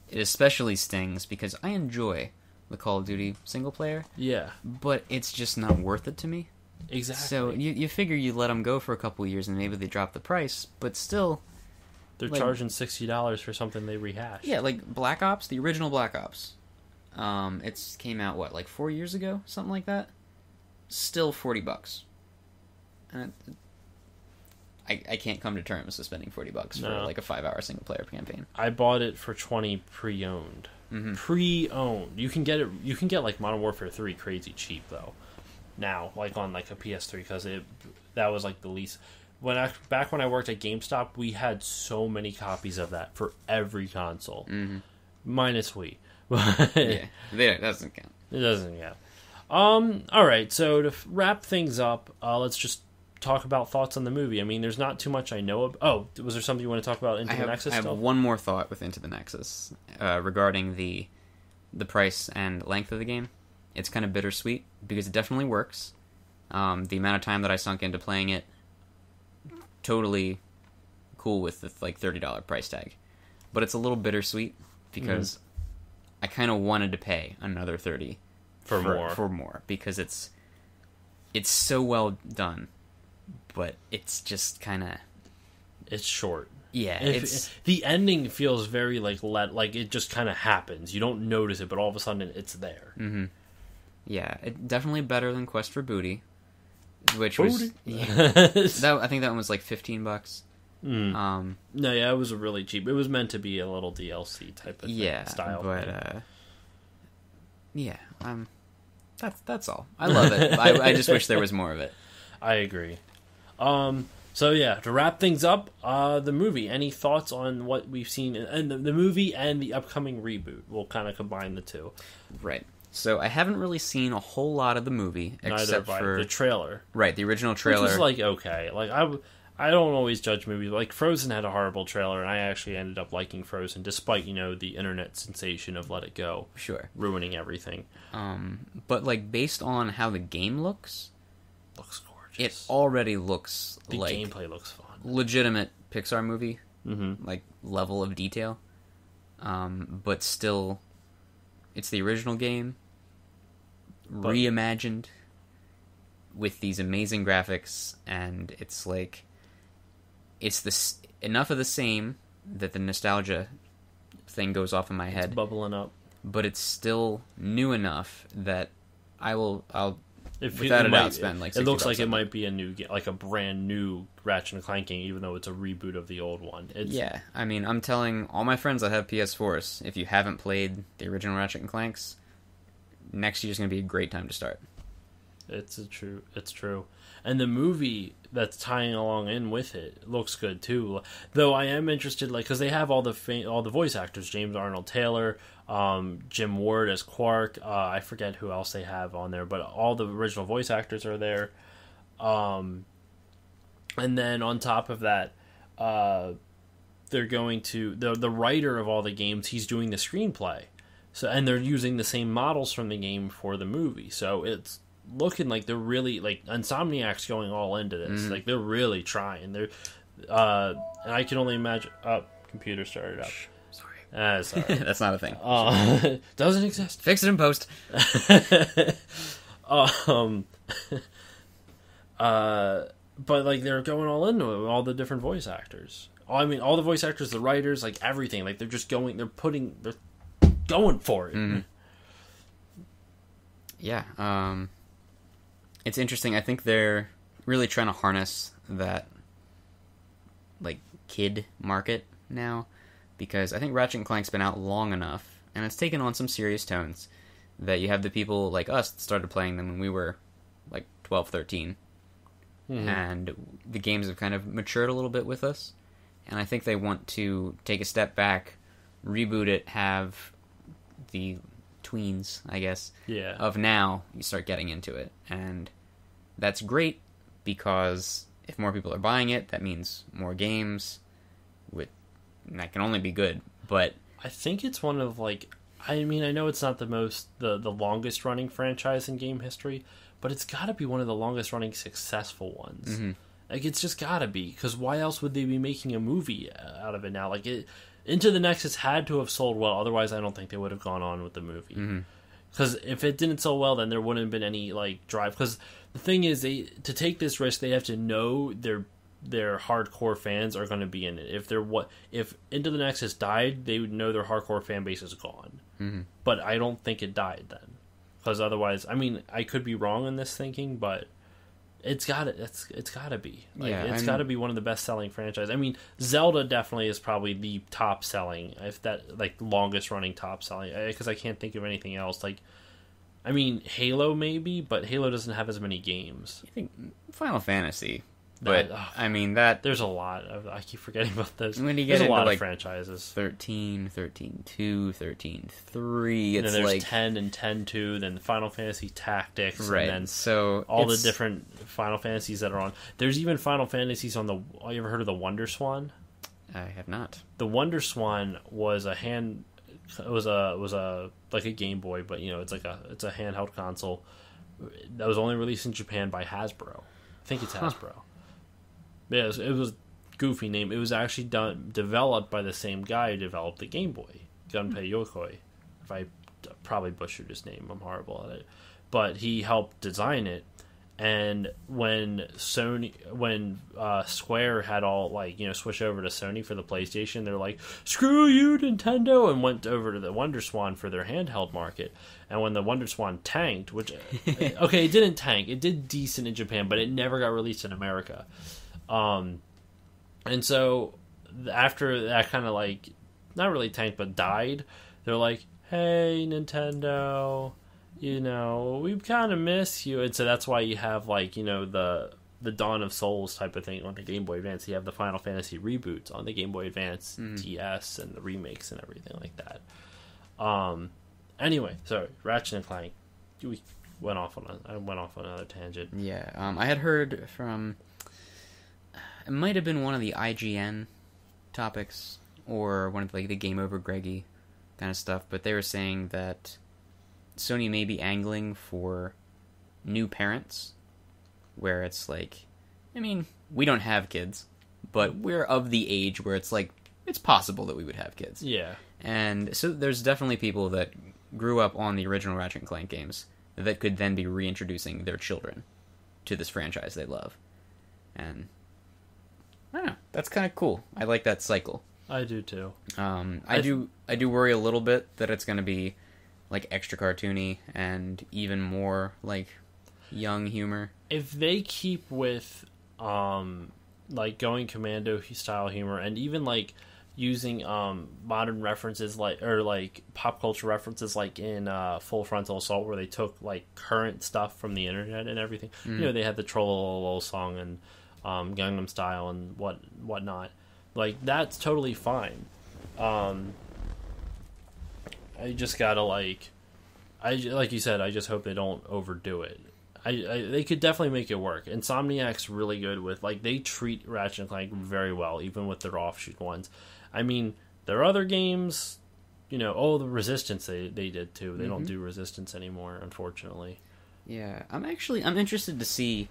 it. Especially stings because I enjoy the Call of Duty single player, Yeah, but it's just not worth it to me. exactly. So you you figure you let them go for a couple years and maybe they drop the price, but still, they're like- charging sixty dollars for something they rehashed. yeah, like Black Ops, the original Black Ops. Um, it's came out what like four years ago, something like that. Still forty bucks. And it, I I can't come to terms with spending forty bucks for like a five hour single player campaign. I bought it for twenty pre owned. Mhm. Pre owned. You can get it. You can get like Modern Warfare three crazy cheap though. Now, like on like a PS3 because it that was like the least. When I back when I worked at GameStop, we had so many copies of that for every console, Mhm. minus Wii. yeah, that doesn't count. It doesn't yet. Um. All right. So to f- wrap things up, uh, let's just talk about thoughts on the movie. I mean, there's not too much I know. Of- oh, was there something you want to talk about into I the have, Nexus? I have still? one more thought with Into the Nexus uh, regarding the the price and length of the game. It's kind of bittersweet because it definitely works. Um, the amount of time that I sunk into playing it, totally cool with the like thirty dollar price tag, but it's a little bittersweet because I kind of wanted to pay another thirty For more. for more because it's it's so well done, but it's just kind of It's short. yeah, If- it's the ending feels very like let like it just kind of happens. You don't notice it, but all of a sudden it's there. hmm Yeah, it, definitely better than Quest for Booty, which was yeah, Mm. that. I think that one was like fifteen bucks. Um, no, yeah, it was really cheap. It was meant to be a little DLC type of thing, yeah, style. but thing. uh, yeah, um, that's that's all. I love it. I, I just wish there was more of it. I agree. Um, so yeah, to wrap things up, uh, the movie. Any thoughts on what we've seen and the, the movie and the upcoming reboot? We'll kind of combine the two. Right. So I haven't really seen a whole lot of the movie except for the trailer, right the original trailer. which was like okay. Like I I don't always judge movies. Like Frozen had a horrible trailer, and I actually ended up liking Frozen, despite you know the internet sensation of Let It Go Sure. ruining everything. Um, but like based on how the game looks, Looks gorgeous. it already looks the like gameplay looks fun. legitimate Pixar movie, Mm-hmm. like level of detail. Um, but still, it's the original game, But- reimagined with these amazing graphics, and it's like it's this enough of the same that the nostalgia thing goes off in my head, It's bubbling up. but it's still new enough that I will I'll If Without it a might- doubt, spend, like, it looks like it might be a new, ga- like a brand new Ratchet and Clank game, even though it's a reboot of the old one. It's, Yeah, I mean, I'm telling all my friends that have PS4s, if you haven't played the original Ratchet and Clanks, next year's going to be a great time to start. It's a true. It's true. And the movie that's tying along in with it looks good too. Though I am interested, like, because they have all the all the voice actors: James Arnold Taylor, um, Jim Ward as Qwark. Uh, I forget who else they have on there, but all the original voice actors are there. Um, and then on top of that, uh, they're going to the the writer of all the games. He's doing the screenplay. So and they're using the same models from the game for the movie. So it's looking like they're really like Insomniac's going all into this. Mhm. Like they're really trying. They're uh and I can only imagine oh, computer started up. Sorry. Ah, sorry. That's not a thing. uh, doesn't exist. Fix it in post. um uh but like they're going all into it with all the different voice actors. I mean all the voice actors, the writers, like everything. Like they're just going they're putting they're going for it. Mhm. Yeah, um, it's interesting. I think they're really trying to harness that, like, kid market now, because I think Ratchet and Clank's been out long enough, and it's taken on some serious tones, that you have the people like us that started playing them when we were, like, 12, 13, Mhm. and the games have kind of matured a little bit with us and i think they want to take a step back reboot it have the tweens i guess Yeah. of now you start getting into it and that's great because if more people are buying it that means more games with that can only be good but I think it's one of like I mean I know it's not the most the the longest running franchise in game history, but it's got to be one of the longest running successful ones. Mhm. Like it's just got to be because why else would they be making a movie uh, out of it now? Like it Into the Nexus had to have sold well, otherwise I don't think they would have gone on with the movie. mhm. Because if it didn't sell well, then there wouldn't have been any like drive. Because the thing is, they to take this risk, they have to know their their hardcore fans are going to be in it. If they're what if Into the Nexus died, they would know their hardcore fan base is gone. Mhm. But I don't think it died then, because otherwise, I mean, I could be wrong in this thinking, but it's got to it's it's got to be like Yeah, it's got to be one of the best selling franchise. I mean, Zelda definitely is probably the top selling, if that like longest running top selling, because I can't think of anything else. Like, I mean, Halo maybe, but Halo doesn't have as many games. i think final fantasy but ugh. i mean that There's a lot. Of, I keep forgetting about this. When you There's get a lot into, of franchises. 13 13 2 13 3 And it's then there's like 10 and 10 2, then Final Fantasy Tactics, right and then so all it's- the different Final Fantasies that are on. There's even Final Fantasies on the. Oh, you ever heard of the Wonder Swan? i have not The Wonder Swan was a hand. It was a was a like a Game Boy, but you know it's like a it's a handheld console that was only released in Japan by Hasbro. I think it's Huh. Yeah, it was, it was goofy name. It was actually done developed by the same guy who developed the Game Boy, Gunpei Yokoi. If I probably butchered his name, I'm horrible at it. But he helped design it. And when Sony, when uh, Square had all like you know switch over to Sony for the PlayStation, they're like, "Screw you, Nintendo!" and went over to the Wonder Swan for their handheld market. And when the Wonder Swan tanked, which okay, it didn't tank, it did decent in Japan, but it never got released in America. Um, and so after that kind of like not really tanked but died, they're like, "Hey Nintendo, you know, we kind of miss you." And so that's why you have like, you know, the the Dawn of Souls type of thing on the Game Boy Advance. You have the Final Fantasy reboots on the Game Boy Advance Mhm. DS and the remakes and everything like that. Um anyway, sorry, Ratchet and Clank. We went off on a I went off on another tangent. yeah um, i had heard from it might have been one of the IGN topics or one of like the Game Over Greggy kind of stuff, but they were saying that Sony may be angling for new parents, where it's like, I mean, we don't have kids, but we're of the age where it's like it's possible that we would have kids. Yeah. And so there's definitely people that grew up on the original Ratchet and Clank games that could then be reintroducing their children to this franchise they love. And I that's kind of cool. I like that cycle. I do too. Um, I, I do I do worry a little bit that it's going to be like extra cartoony and even more like young humor. If they keep with um like going commando style humor and even like using um modern references like or like pop culture references like in uh full frontal assault where they took like current stuff from the internet and everything you know they had the troll song and um gangnam style and what whatnot like that's totally fine um i just gotta like i like you said i just hope they don't overdo it I, I, they could definitely make it work. Insomniac's really good with like they treat Ratchet and Clank very well, even with their offshoot ones. I mean, their other games, you know, oh the Resistance they they did too. They don't do Resistance anymore, unfortunately. Yeah, I'm actually I'm interested to see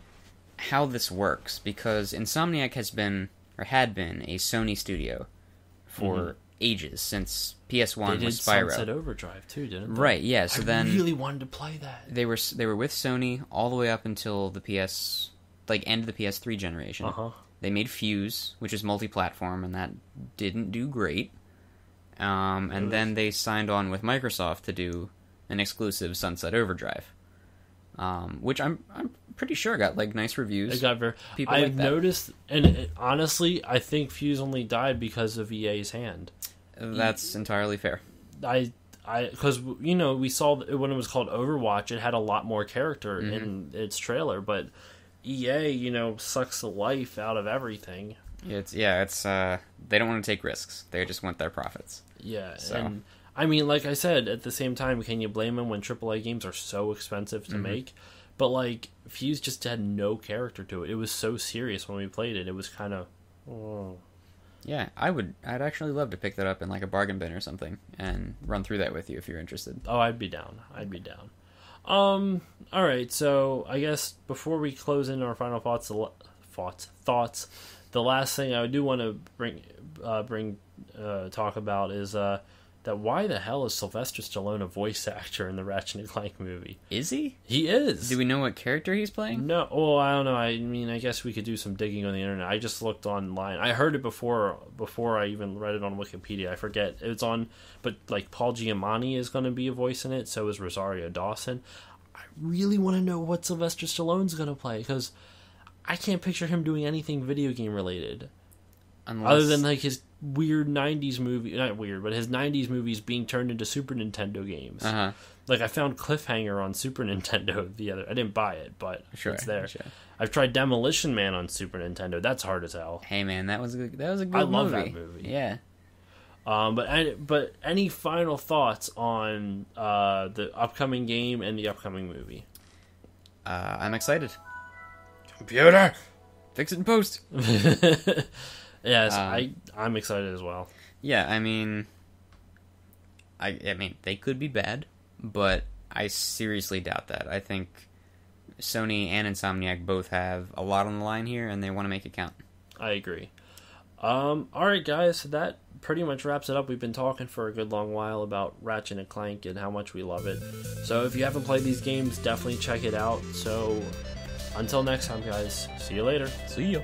how this works because Insomniac has been or had been a Sony studio for ages since PS1 They did was Spyro. Sunset Overdrive too, didn't they? Right, yeah. So I then really wanted to play that. they were they were with Sony all the way up until the PS like end of the PS3 generation. Uh huh. They made Fuse, which is multi-platform, and that didn't do great. Um, and then they signed on with Microsoft to do an exclusive Sunset Overdrive, um, which I'm I'm pretty sure got like nice reviews. It got very. People I've like noticed, and it, honestly, I think Fuse only died because of EA's hand. That's entirely fair. I I because you know we saw when it was called Overwatch, it had a lot more character Mm-hmm. in its trailer, but EA, you know, sucks the life out of everything. It's yeah, it's uh, they don't want to take risks. They just want their profits. Yeah, So- and I mean, like I said, at the same time, can you blame them when AAA games are so expensive Mm-hmm. to make? But like Fuse just had no character to it. It was so serious when we played it. It was kind of. Oh. Yeah, I would. I'd actually love to pick that up in like a bargain bin or something and run through that with you if you're interested. Oh, I'd be down. I'd be down. Um. All right. So I guess before we close in our final thoughts, thoughts, thoughts, the last thing I do want to bring, uh, bring, uh, talk about is uh, that why the hell is Sylvester Stallone a voice actor in the Ratchet and Clank movie? Is he? He is. Do we know what character he's playing? No, well, I don't know. I mean, I guess we could do some digging on the internet. I just looked online. I heard it before before I even read it on Wikipedia. I forget it's on, but like Paul Giamatti is going to be a voice in it. So is Rosario Dawson. I really want to know what Sylvester Stallone's going to play because I can't picture him doing anything video game related Unless, other than like his weird '90s movie. Not weird, but his '90s movies being turned into Super Nintendo games. uh huh. Like I found Cliffhanger on Super Nintendo the other. I didn't buy it, but Sure, it's there. sure. I've tried Demolition Man on Super Nintendo. That's hard as hell. Hey man, that was a good, that was a good I movie. love that movie. Yeah. Um, but any, but any final thoughts on uh, the upcoming game and the upcoming movie? Uh, I'm excited. Computer. Fix it in post. yes, Um, I I'm excited as well. Yeah, I mean, I I mean they could be bad, but I seriously doubt that. I think Sony and Insomniac both have a lot on the line here, and they want to make it count. I agree. Um, all right, guys, so that pretty much wraps it up. We've been talking for a good long while about Ratchet and Clank and how much we love it. So if you haven't played these games, definitely check it out. So until next time, guys, see you later. See ya.